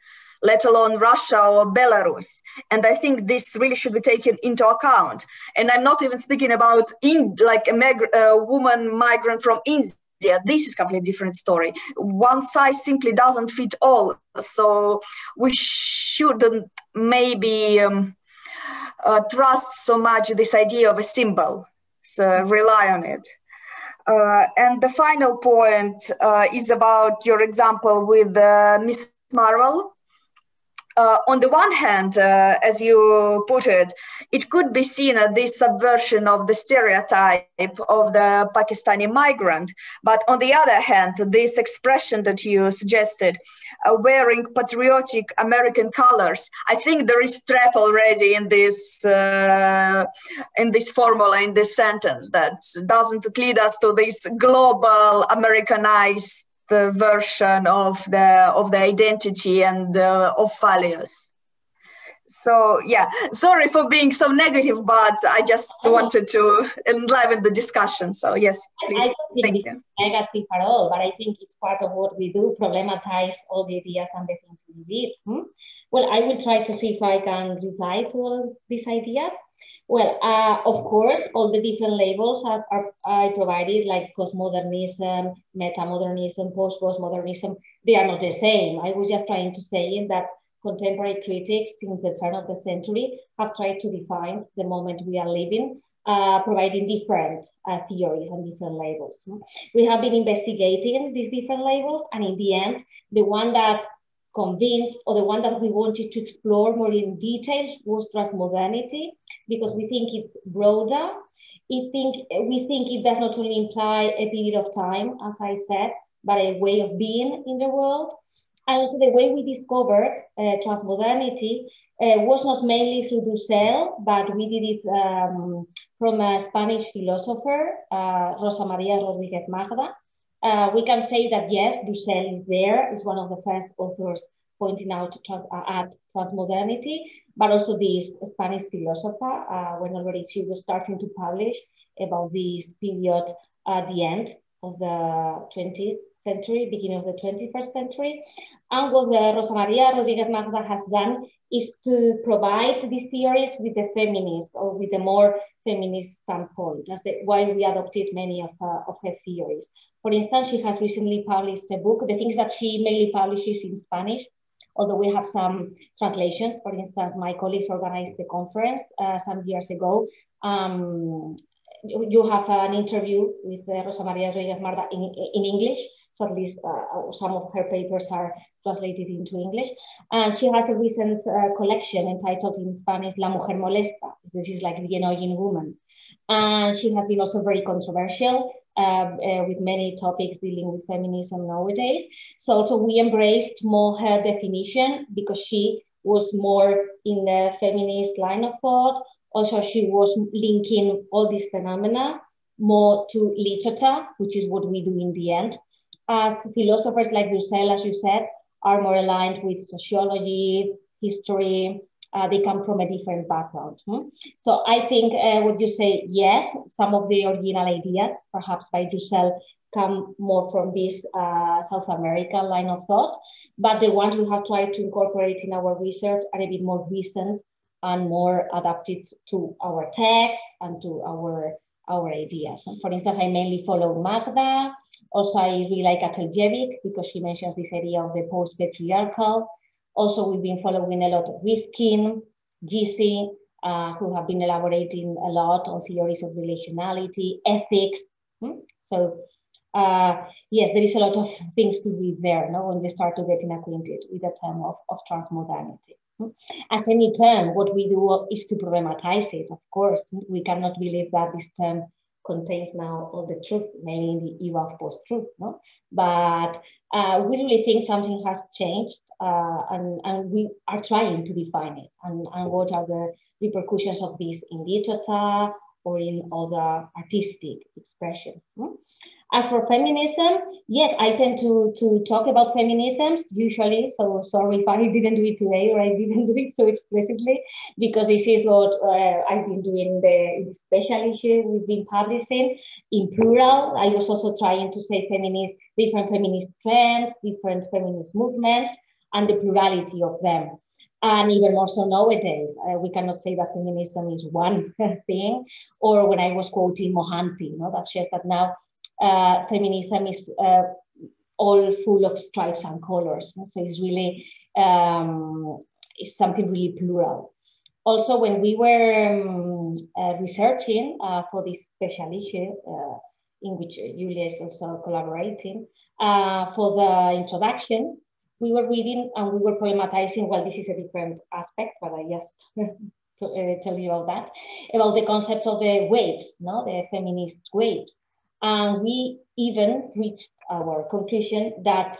let alone Russia or Belarus. And I think this really should be taken into account. And I'm not even speaking about in, like a mig- woman migrant from India. This is completely different story. One size simply doesn't fit all. So we shouldn't maybe um, uh, trust so much this idea of a symbol. So rely on it. Uh, and the final point uh, is about your example with uh, Miss Marvel uh, on the one hand, uh, as you put it, it could be seen as this subversion of the stereotype of the Pakistani migrant. But on the other hand, this expression that you suggested, uh, wearing patriotic American colors, I think there is trap already in this uh, in this formula in this sentence that doesn't lead us to this global Americanized the version of the of the identity and uh, of values. So yeah sorry for being so negative but i just wanted to enliven the discussion. So yes please. I, don't think it's negative at all but i think it's part of what we do problematize all the ideas and the things we did hmm? well i will try to see if i can reply to all these ideas well, uh, of course, all the different labels are, are, I provided, like postmodernism, metamodernism, post-postmodernism, they are not the same. I was just trying to say that contemporary critics since the turn of the century have tried to define the moment we are living, uh, providing different uh, theories and different labels. We have been investigating these different labels, and in the end, the one that convinced, or the one that we wanted to explore more in detail was transmodernity, because we think it's broader. think, we think it does not only imply a period of time, as I said, but a way of being in the world. And also the way we discovered uh, transmodernity uh, was not mainly through Dussel, but we did it um, from a Spanish philosopher, uh, Rosa Maria Rodriguez Magda, uh, we can say that yes, Dussel is there, is one of the first authors pointing out trans, uh, at transmodernity, but also this Spanish philosopher, uh, when already she was starting to publish about this period at the end of the 20th century, beginning of the 21st century. And what the Rosa Maria Rodriguez Magda has done is to provide these theories with the feminist or with the more feminist standpoint. That's the, why we adopted many of, of her theories. For instance, she has recently published a book. The things that she mainly publishes in Spanish, although we have some translations. For instance, my colleagues organized a conference uh, some years ago. Um, you have an interview with uh, Rosa Maria Rodriguez Magda in, in English. So at least uh, some of her papers are translated into English. And she has a recent uh, collection entitled in Spanish La Mujer Molesta, which is like the annoying woman. And she has been also very controversial uh, uh, with many topics dealing with feminism nowadays. So, so we embraced more her definition because she was more in the feminist line of thought. Also, she was linking all these phenomena more to literature, which is what we do in the end. As philosophers like Dussel, as you said, are more aligned with sociology, history, uh, they come from a different background. Hmm? So I think uh, would you say yes, some of the original ideas, perhaps by Dussel, come more from this uh, South American line of thought, but the ones we have tried to incorporate in our research are a bit more recent and more adapted to our text and to our our ideas. For instance, I mainly follow Magda. Also, I really like Ateljevic because she mentions this idea of the post-patriarchal also, we've been following a lot of Rifkin, Ghisi, uh, who have been elaborating a lot on theories of relationality, ethics. Hmm? So uh, yes, there is a lot of things to read there no, when you start to getting acquainted with the term of, of transmodernity. Hmm? As any term, what we do is to problematize it, of course. We cannot believe that this term contains now all the truth, mainly in the era of post-truth. No? But uh, we really think something has changed uh, and, and we are trying to define it and, and what are the repercussions of this in literature or in other artistic expression. Hmm? As for feminism, yes, I tend to, to talk about feminisms usually. So sorry if I didn't do it today or I didn't do it so explicitly, because this is what uh, I've been doing the, the special issue we've been publishing in plural. I was also trying to say feminist, different feminist trends, different feminist movements, and the plurality of them. And even more so nowadays, uh, we cannot say that feminism is one thing. Or when I was quoting Mohanty, you know, that says that now uh, feminism is uh, all full of stripes and colors. So it's really um, it's something really plural. Also, when we were um, uh, researching uh, for this special issue, uh, in which Julia is also collaborating, for the introduction, we were reading and we were problematizing, well, this is a different aspect, but I just to, tell you about that, about the concept of the waves, no, the feminist waves. And we even reached our conclusion that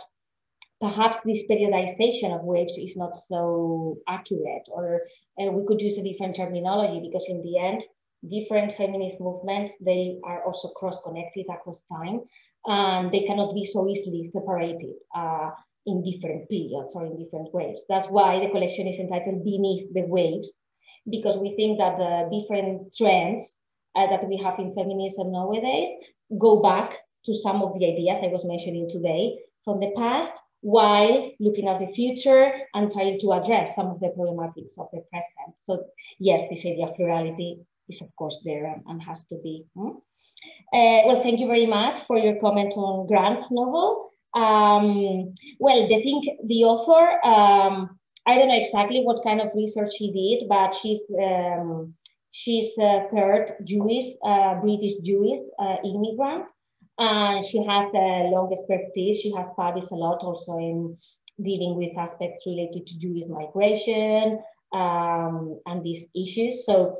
perhaps this periodization of waves is not so accurate, or uh, we could use a different terminology because in the end, different feminist movements, they are also cross-connected across time, and they cannot be so easily separated uh, in different periods or in different waves. That's why the collection is entitled Beneath the Waves, because we think that the different trends uh, that we have in feminism nowadays go back to some of the ideas I was mentioning today from the past, while looking at the future and trying to address some of the problematics of the present. So yes, this idea of plurality is of course there and, has to be. Hmm? Uh, well, thank you very much for your comment on Grant's novel. Um, well, the thing, the author, um, I don't know exactly what kind of research she did, but she's um, She's a third Jewish, uh, British Jewish uh, immigrant. And she has a long expertise. She has published a lot also in dealing with aspects related to Jewish migration um, and these issues. So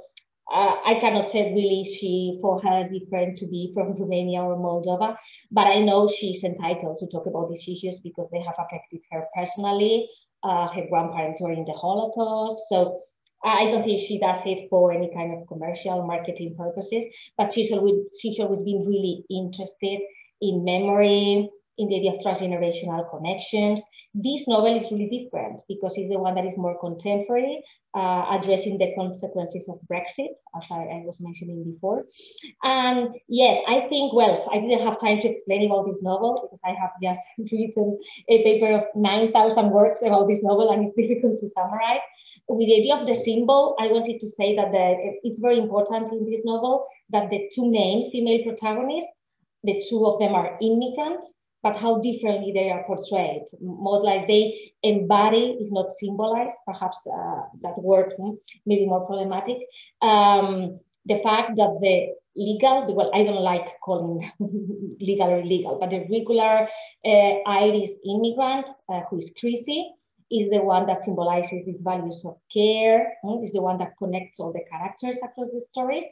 uh, I cannot say really she, for her, is different to be from Romania or Moldova, but I know she's entitled to talk about these issues because they have affected her personally. Uh, her grandparents were in the Holocaust. So I don't think she does it for any kind of commercial marketing purposes, but she's always, she's always been really interested in memory, in the idea of transgenerational connections. This novel is really different because it's the one that is more contemporary, uh, addressing the consequences of Brexit, as I, I, was mentioning before. And yes, I think, well, I didn't have time to explain about this novel because I have just written a paper of 9,000 words about this novel and it's difficult to summarize. With the idea of the symbol, I wanted to say that the, it's very important in this novel that the two main female protagonists, the two of them are immigrants, but how differently they are portrayed. More like they embody, if not symbolize, perhaps uh, that word hmm, may be more problematic. Um, the fact that the legal, well, I don't like calling legal or illegal, but the regular uh, Irish immigrant uh, who is Chrissy is the one that symbolizes these values of care, is the one that connects all the characters across the stories,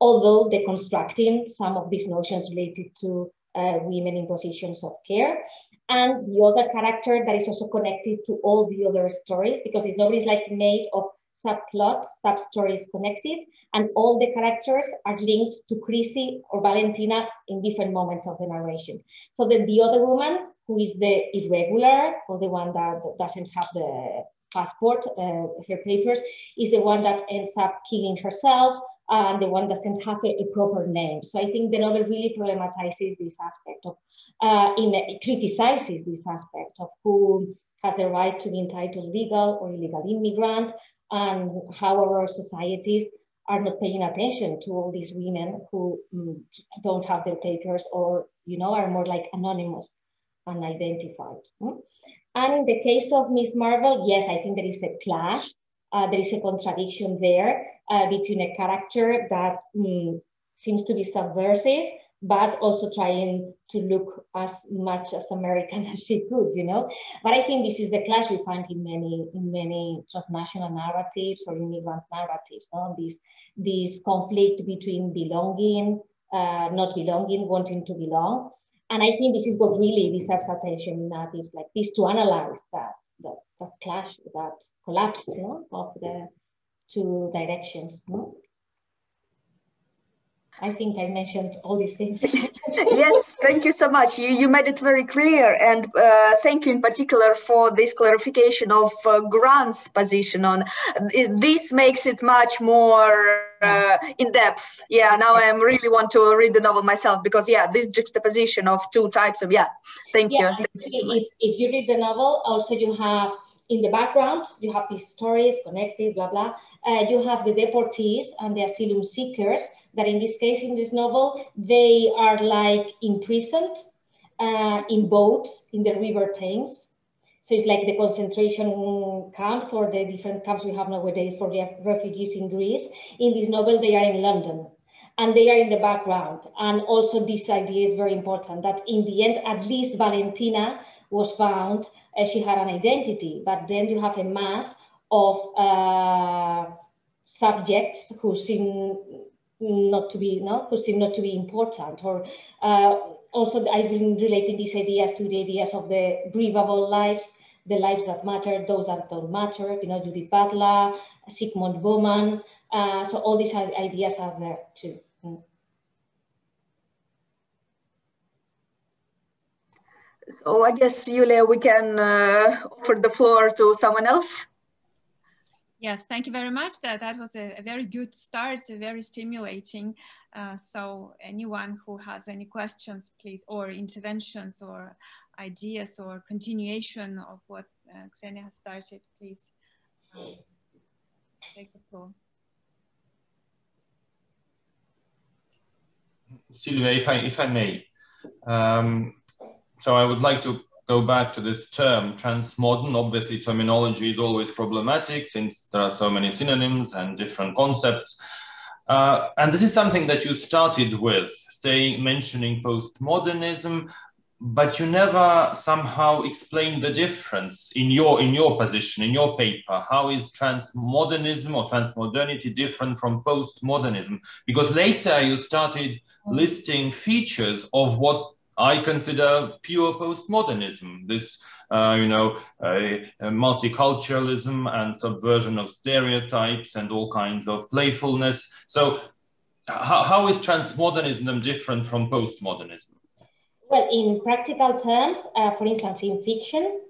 although deconstructing some of these notions related to uh, women in positions of care. And the other character that is also connected to all the other stories, because it's is like made of subplots, sub-stories connected, and all the characters are linked to Chrissy or Valentina in different moments of the narration. So that the other woman, who is the irregular, or the one that doesn't have the passport, uh, her papers, is the one that ends up killing herself, and the one that doesn't have a, a, proper name. So I think the novel really problematizes this aspect of, uh, in a, criticizes this aspect of who has the right to be entitled legal or illegal immigrant, and how our societies are not paying attention to all these women who um, don't have their papers or you know are more like anonymous, unidentified. Mm? And in the case of Miss Marvel, yes, I think there is a clash uh, there is a contradiction there uh, between a character that mm, seems to be subversive, but also trying to look as much as American as she could, you know. But I think this is the clash we find in many in many transnational narratives or immigrant narratives. No? This this conflict between belonging, uh, not belonging, wanting to belong, and I think this is what really deserves attention in narratives like this to analyze that that, that clash, that collapse you know, of the two directions. No? I think I mentioned all these things. yes, thank you so much. You, you made it very clear. And uh, thank you in particular for this clarification of uh, Grant's position on it, this makes it much more uh, in depth. Yeah, now I really want to read the novel myself because, yeah, this juxtaposition of two types of, yeah, thank yeah, you. If, if you read the novel, also you have in the background, you have these stories connected, blah, blah. Uh, you have the deportees and the asylum seekers that in this case, in this novel, they are like imprisoned uh, in boats in the River Thames. So it's like the concentration camps or the different camps we have nowadays for the refugees in Greece. In this novel, they are in London and they are in the background. And also this idea is very important that in the end, at least Valentina was found uh, she had an identity, but then you have a mass of uh, subjects who seem not to be no, who seem not to be important. Or uh, also, I've been relating these ideas to the ideas of the grievable lives, the lives that matter, those that don't matter. You know, Judith Butler, Zygmunt Bauman. Uh, so all these ideas are there too. Mm. So I guess, Julia, we can uh, offer the floor to someone else. Yes, thank you very much. That, that was a, a very good start, very stimulating. Uh, so anyone who has any questions, please, or interventions or ideas or continuation of what uh, Ksenia has started, please um, take the floor. Silvia, if I, if I may, um, so I would like to go back to this term transmodern. Obviously, terminology is always problematic since there are so many synonyms and different concepts. Uh, and this is something that you started with, say, mentioning postmodernism. but you never somehow explain the difference in your in your position in your paper how is transmodernism or transmodernity different from postmodernism because later you started listing features of what i consider pure postmodernism this uh, you know uh, multiculturalism and subversion of stereotypes and all kinds of playfulness. So how, how is transmodernism different from postmodernism? Well, in practical terms, uh, for instance, in fiction,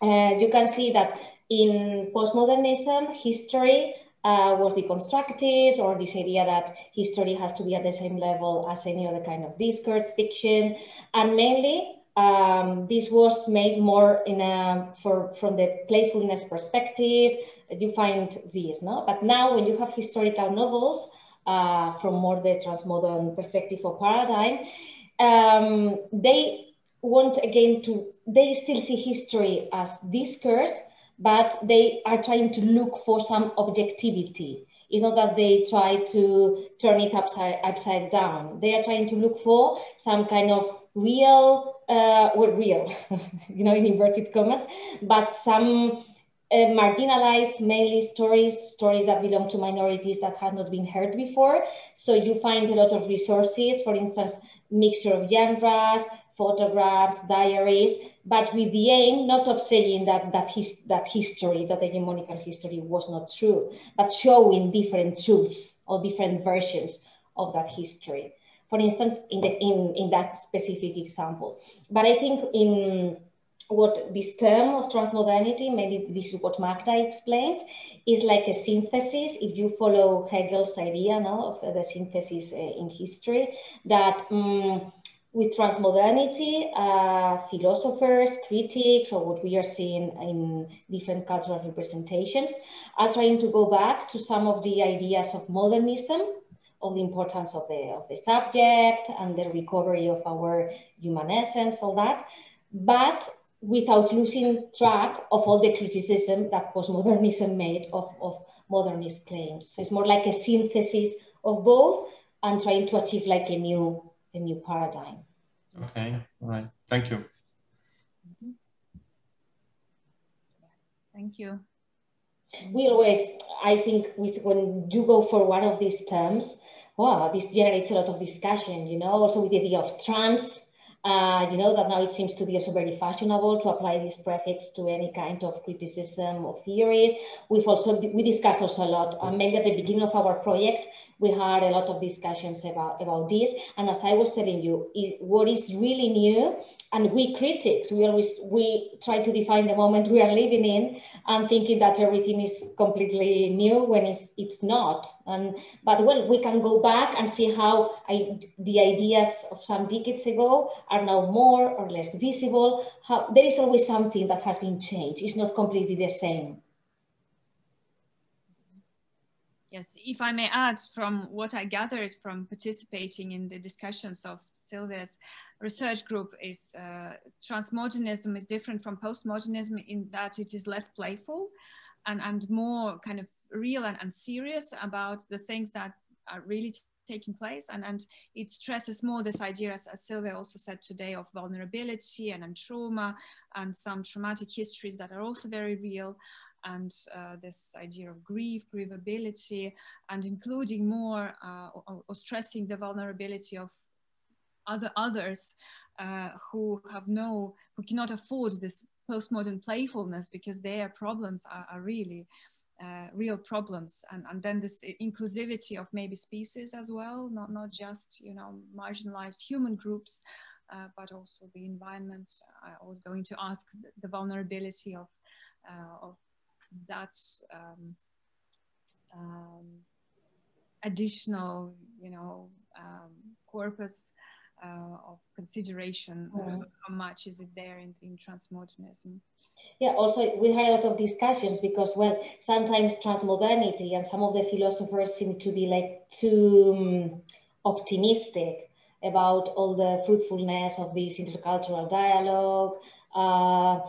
uh, you can see that in postmodernism, history uh, was deconstructed, or this idea that history has to be at the same level as any other kind of discourse, fiction, and mainly um, this was made more in a for from the playfulness perspective. You find this, no? But now, when you have historical novels uh, from more the transmodern perspective or paradigm, um, they want again to, they still see history as discourse, but they are trying to look for some objectivity. It's not that they try to turn it upside, upside down. They are trying to look for some kind of real, uh, well, real, you know, in inverted commas, but some uh, marginalized mainly stories, stories that belong to minorities that have not been heard before. So you find a lot of resources, for instance, mixture of genres, photographs, diaries, but with the aim not of saying that that, his, that history, that hegemonical history was not true, but showing different truths or different versions of that history. For instance, in, the, in, in that specific example. But I think in what this term of transmodernity, maybe this is what Magda explains, is like a synthesis, if you follow Hegel's idea no, of the synthesis uh, in history, that um, with transmodernity, uh, philosophers, critics, or what we are seeing in different cultural representations, are trying to go back to some of the ideas of modernism, of the importance of the, of the subject and the recovery of our human essence, all that. But without losing track of all the criticism that postmodernism made of, of modernist claims. So it's more like a synthesis of both and trying to achieve like a new, a new paradigm. Okay, all right. Thank you. Yes, thank you. We always, I think, with when you go for one of these terms, wow, this generates a lot of discussion, you know, also with the idea of trans uh, you know that now it seems to be also very fashionable to apply this prefix to any kind of criticism or theories. We've also, we discussed also a lot, uh, maybe at the beginning of our project, we had a lot of discussions about, about this. And as I was telling you, it, what is really new and we critics, we always, we try to define the moment we are living in and thinking that everything is completely new when it's, it's not. And, but well, we can go back and see how I, the ideas of some decades ago are now more or less visible. How, there is always something that has been changed. It's not completely the same. Yes, if I may add from what I gathered from participating in the discussions of Silvia's research group is uh, transmodernism is different from postmodernism in that it is less playful and, and more kind of real and, and serious about the things that are really taking place. And, and it stresses more this idea as, as Silvia also said today of vulnerability and, and trauma and some traumatic histories that are also very real and uh, this idea of grief, grievability, and including more uh, or, or, stressing the vulnerability of other others uh, who have no, who cannot afford this postmodern playfulness because their problems are, are really uh, real problems. And, and then this inclusivity of maybe species as well not not just you know marginalized human groups uh, but also the environment. I was going to ask the, the vulnerability of uh, of that um, um, additional you know um, corpus of consideration mm. how much is it there in, in transmodernism? Yeah also we had a lot of discussions because well sometimes transmodernity and some of the philosophers seem to be like too um, optimistic about all the fruitfulness of this intercultural dialogue uh,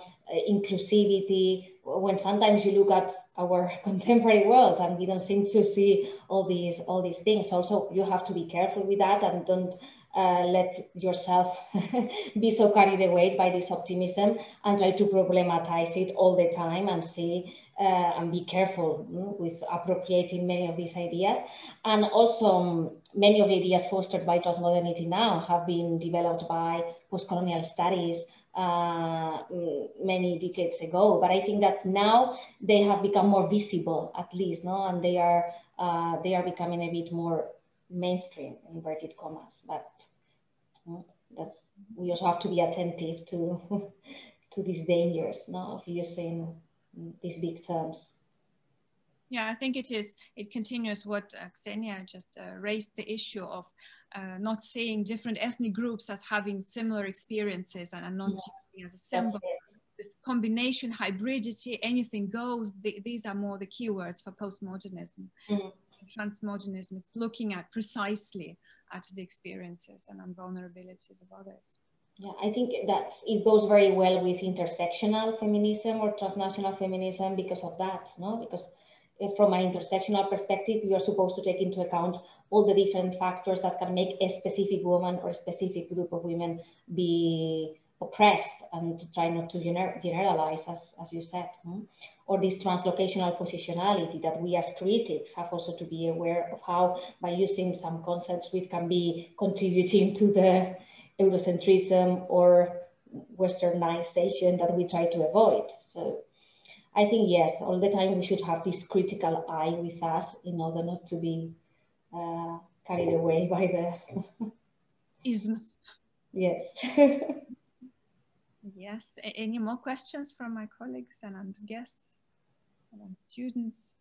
inclusivity. When sometimes you look at our contemporary world and we don't seem to see all these all these things. Also you have to be careful with that and don't uh, let yourself be so carried away by this optimism and try to problematize it all the time and see uh, and be careful mm, with appropriating many of these ideas. And also, um, many of the ideas fostered by transmodernity now have been developed by post-colonial studies uh, mm, many decades ago. But I think that now they have become more visible, at least, no, and they are uh, they are becoming a bit more mainstream, inverted commas. But that's we also have to be attentive to to these dangers, no, of using these big terms. Yeah, I think it is. It continues what uh, Ksenia just uh, raised the issue of uh, not seeing different ethnic groups as having similar experiences and, and not yeah. as a symbol. This combination, hybridity, anything goes. The, these are more the keywords for postmodernism. Mm. Transmodernism, it's looking at precisely at the experiences and vulnerabilities of others. Yeah, I think that it goes very well with intersectional feminism or transnational feminism because of that, no? Because eh, from an intersectional perspective, you are supposed to take into account all the different factors that can make a specific woman or a specific group of women be oppressed and to try not to gener generalize, as, as you said. Hmm? Or this translocational positionality that we as critics have also to be aware of how, by using some concepts, we can be contributing to the Eurocentrism or westernization that we try to avoid. So I think, yes, all the time we should have this critical eye with us in order not to be uh, carried away by the isms. Yes. yes. Any more questions from my colleagues and guests and students?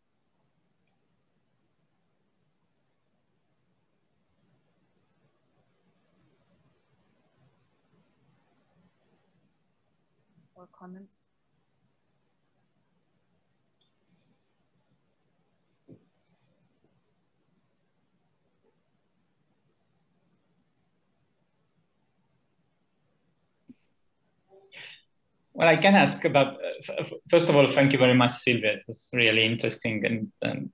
or comments? Well, I can ask about, uh, first of all, thank you very much, Silvia. It was really interesting and um,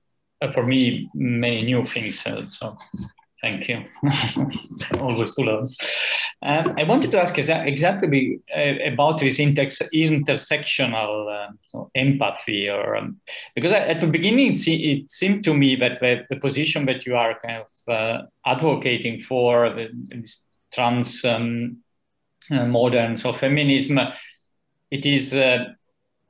for me, many new things. Uh, so thank you. Always to learn. Um, I wanted to ask exactly uh, about this intersectional uh, so empathy, or um, because I, at the beginning it, it, seemed to me that the, the, position that you are kind of uh, advocating for the, this trans um, uh, modern so feminism, it is, uh,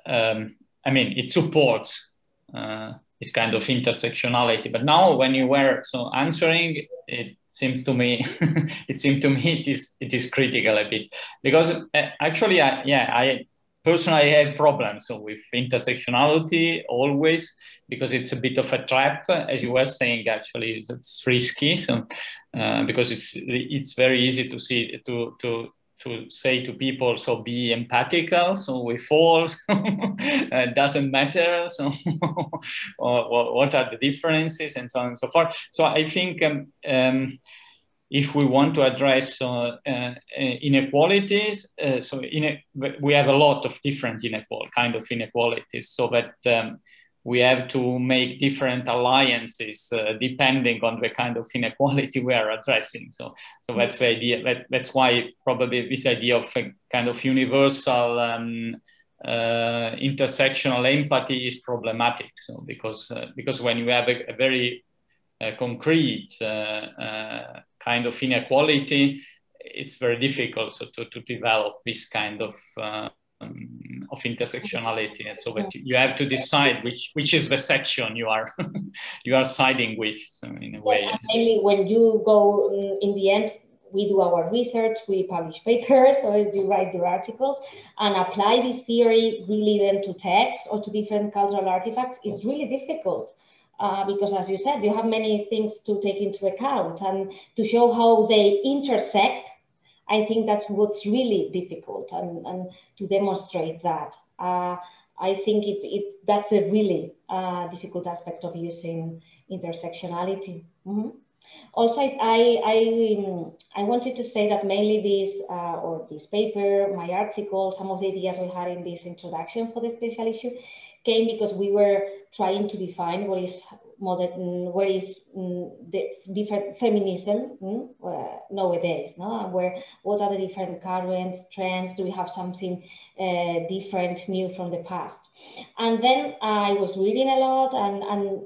um, I mean, it supports uh, this kind of intersectionality. But now, when you were so answering, it seems to me it seems to me it is it is critical a bit because uh, actually I, yeah i personally have problems with intersectionality always because it's a bit of a trap as you were saying actually it's risky so, uh, because it's it's very easy to see to to to say to people, so be empathical, so we fall, it doesn't matter, so what are the differences and so on and so forth. So I think um, um, if we want to address uh, uh, inequalities, uh, so in we have a lot of different inequal kind of inequalities, so that um, we have to make different alliances uh, depending on the kind of inequality we are addressing. So, so that's the idea. That, that's why probably this idea of a kind of universal um, uh, intersectional empathy is problematic. So, because uh, because when you have a, a very uh, concrete uh, uh, kind of inequality, it's very difficult so to, to develop this kind of um, of intersectionality. And so that you have to decide which which is the section you are you are siding with so in a way. mainly when you go mm, in the end we do our research we publish papers or you write your articles and apply this theory really then to text or to different cultural artifacts is really difficult uh, because as you said you have many things to take into account and to show how they intersect I think that's what's really difficult and, and to demonstrate that. Uh, I think it, it that's a really uh, difficult aspect of using intersectionality. Mm -hmm. Also, I, I, I, wanted to say that mainly this, uh, or this paper, my article, some of the ideas we had in this introduction for the special issue came because we were trying to define what is modern, where is mm, the different feminism mm, uh, nowadays, no? Where, what are the different currents, trends? Do we have something uh, different, new from the past? And then I was reading a lot and, and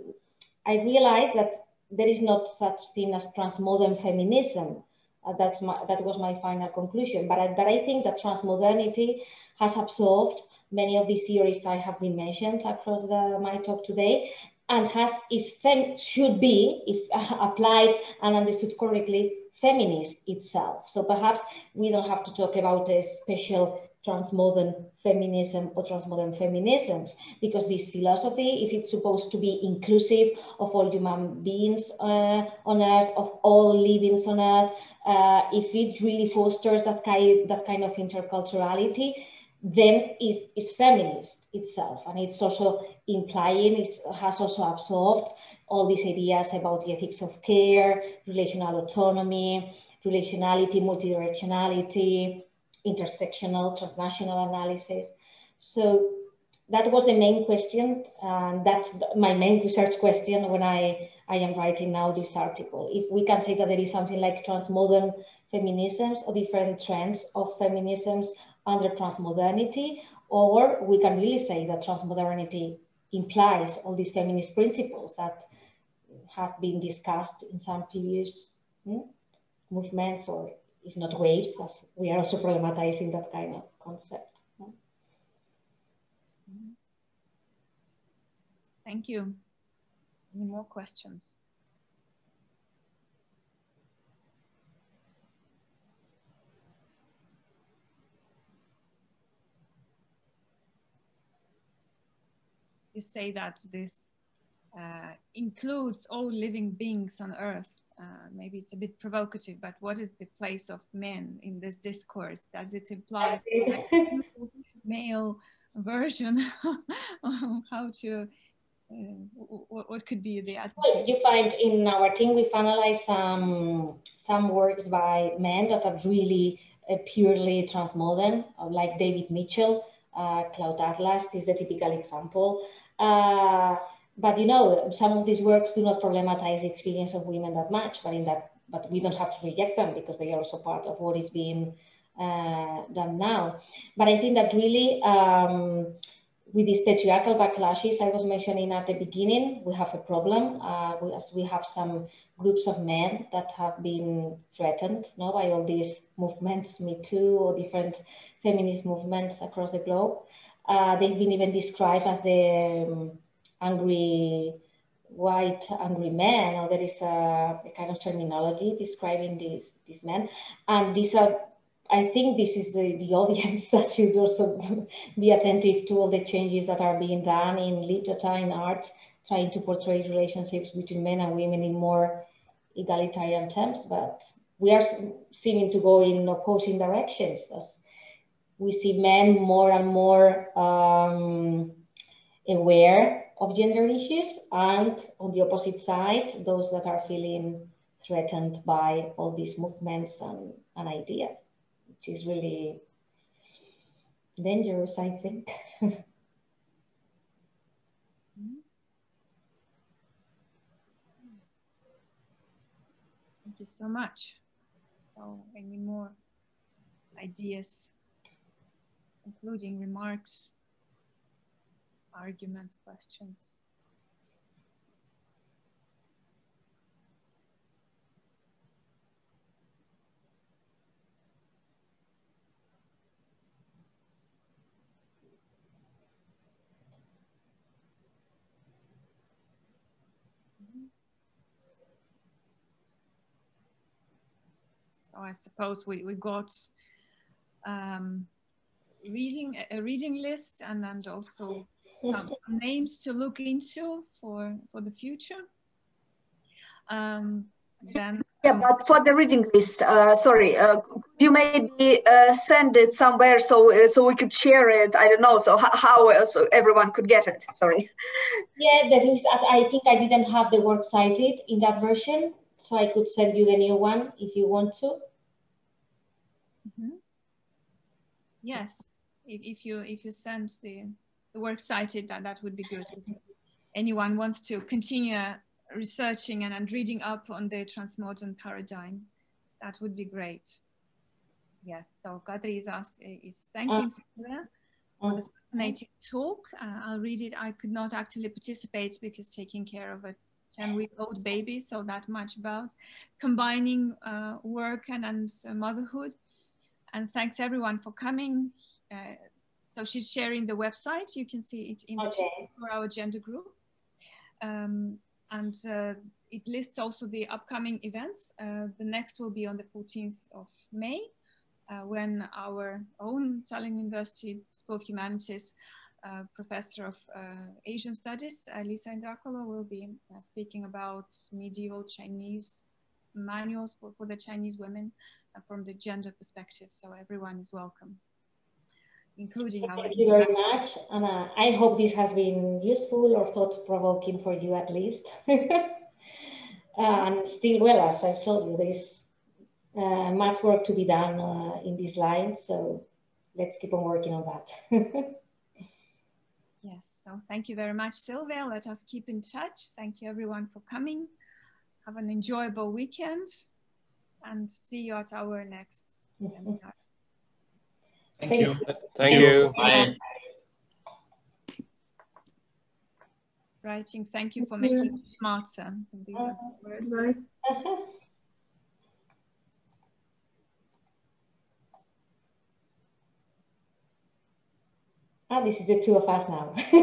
I realized that there is not such thing as transmodern feminism. Uh, that's my, that was my final conclusion. But I, but I think that transmodernity has absorbed many of these theories I have been mentioned across the, my talk today and has is fem, should be, if applied and understood correctly, feminist itself. So perhaps we don't have to talk about a special transmodern feminism or transmodern feminisms because this philosophy, if it's supposed to be inclusive of all human beings uh, on earth, of all livings on earth, uh, if it really fosters that kind, that kind of interculturality, then it is feminist itself. And it's also implying, it has also absorbed all these ideas about the ethics of care, relational autonomy, relationality, multidirectionality, intersectional, transnational analysis. So that was the main question. And that's my main research question when I, I am writing now this article. If we can say that there is something like transmodern feminisms or different trends of feminisms under transmodernity, or we can really say that transmodernity implies all these feminist principles that have been discussed in some previous hmm, movements or if not waves, as we are also problematizing that kind of concept. Thank you. Any more questions? You say that this uh, includes all living beings on earth uh, maybe it's a bit provocative, but what is the place of men in this discourse? Does it imply male version of how to, uh, what, what, could be the attitude? You find in our team, we finalize some, some works by men that are really uh, purely transmodern, like David Mitchell, uh, Cloud Atlas is a typical example. Uh, but you know, some of these works do not problematize the experience of women that much, but in that, but we don't have to reject them because they are also part of what is being uh, done now. But I think that really, um, with these patriarchal backlashes I was mentioning at the beginning, we have a problem. Uh, we, as we have some groups of men that have been threatened no, by all these movements, Me Too, or different feminist movements across the globe. Uh, they've been even described as the um, angry white angry man, or there is a, a, kind of terminology describing these these men, and these are. I think this is the, the audience that should also be attentive to all the changes that are being done in literature, in art, trying to portray relationships between men and women in more egalitarian terms. But we are seeming to go in opposing directions as we see men more and more um, aware of gender issues and on the opposite side, those that are feeling threatened by all these movements and, and ideas, which is really dangerous, I think. Thank you so much. So any more ideas, including remarks? arguments, questions. So I suppose we, we got um, reading a reading list and and also some names to look into for for the future. Um, then yeah, but for the reading list, uh, sorry, uh, you maybe uh, send it somewhere so uh, so we could share it. I don't know, so how uh, so everyone could get it. Sorry. Yeah, that is. I think I didn't have the work cited in that version, so I could send you the new one if you want to. Mm -hmm. Yes, if, if you if you send the works cited, that that would be good. If anyone wants to continue researching and, and reading up on the transmodern paradigm, that would be great. Yes, so Kadri is, asked, is thanking uh, for the fascinating talk. Uh, I'll read it. I could not actually participate because taking care of a 10 week old baby, so that much about combining uh, work and, and motherhood. And thanks everyone for coming. Uh, so she's sharing the website. You can see it in okay. the for our gender group. Um, and uh, it lists also the upcoming events. Uh, the next will be on the 14th of May, uh, when our own Tallinn University School of Humanities uh, professor of uh, Asian Studies, Lisa Indraccolo, will be uh, speaking about medieval Chinese manuals for, for the Chinese women from the gender perspective. So everyone is welcome including Thank our. Thank you very much. And uh, I hope this has been useful or thought provoking for you at least. and still, well, as I've told you, there's uh, much work to be done uh, in this line. So let's keep on working on that. yes. So thank you very much, Silvia. Let us keep in touch. Thank you everyone for coming. Have an enjoyable weekend and see you at our next seminar. Thank, Thank you. you. Thank you. Bye. Writing, thank you for making it smarter. These are words. Ah, this is the two of us now.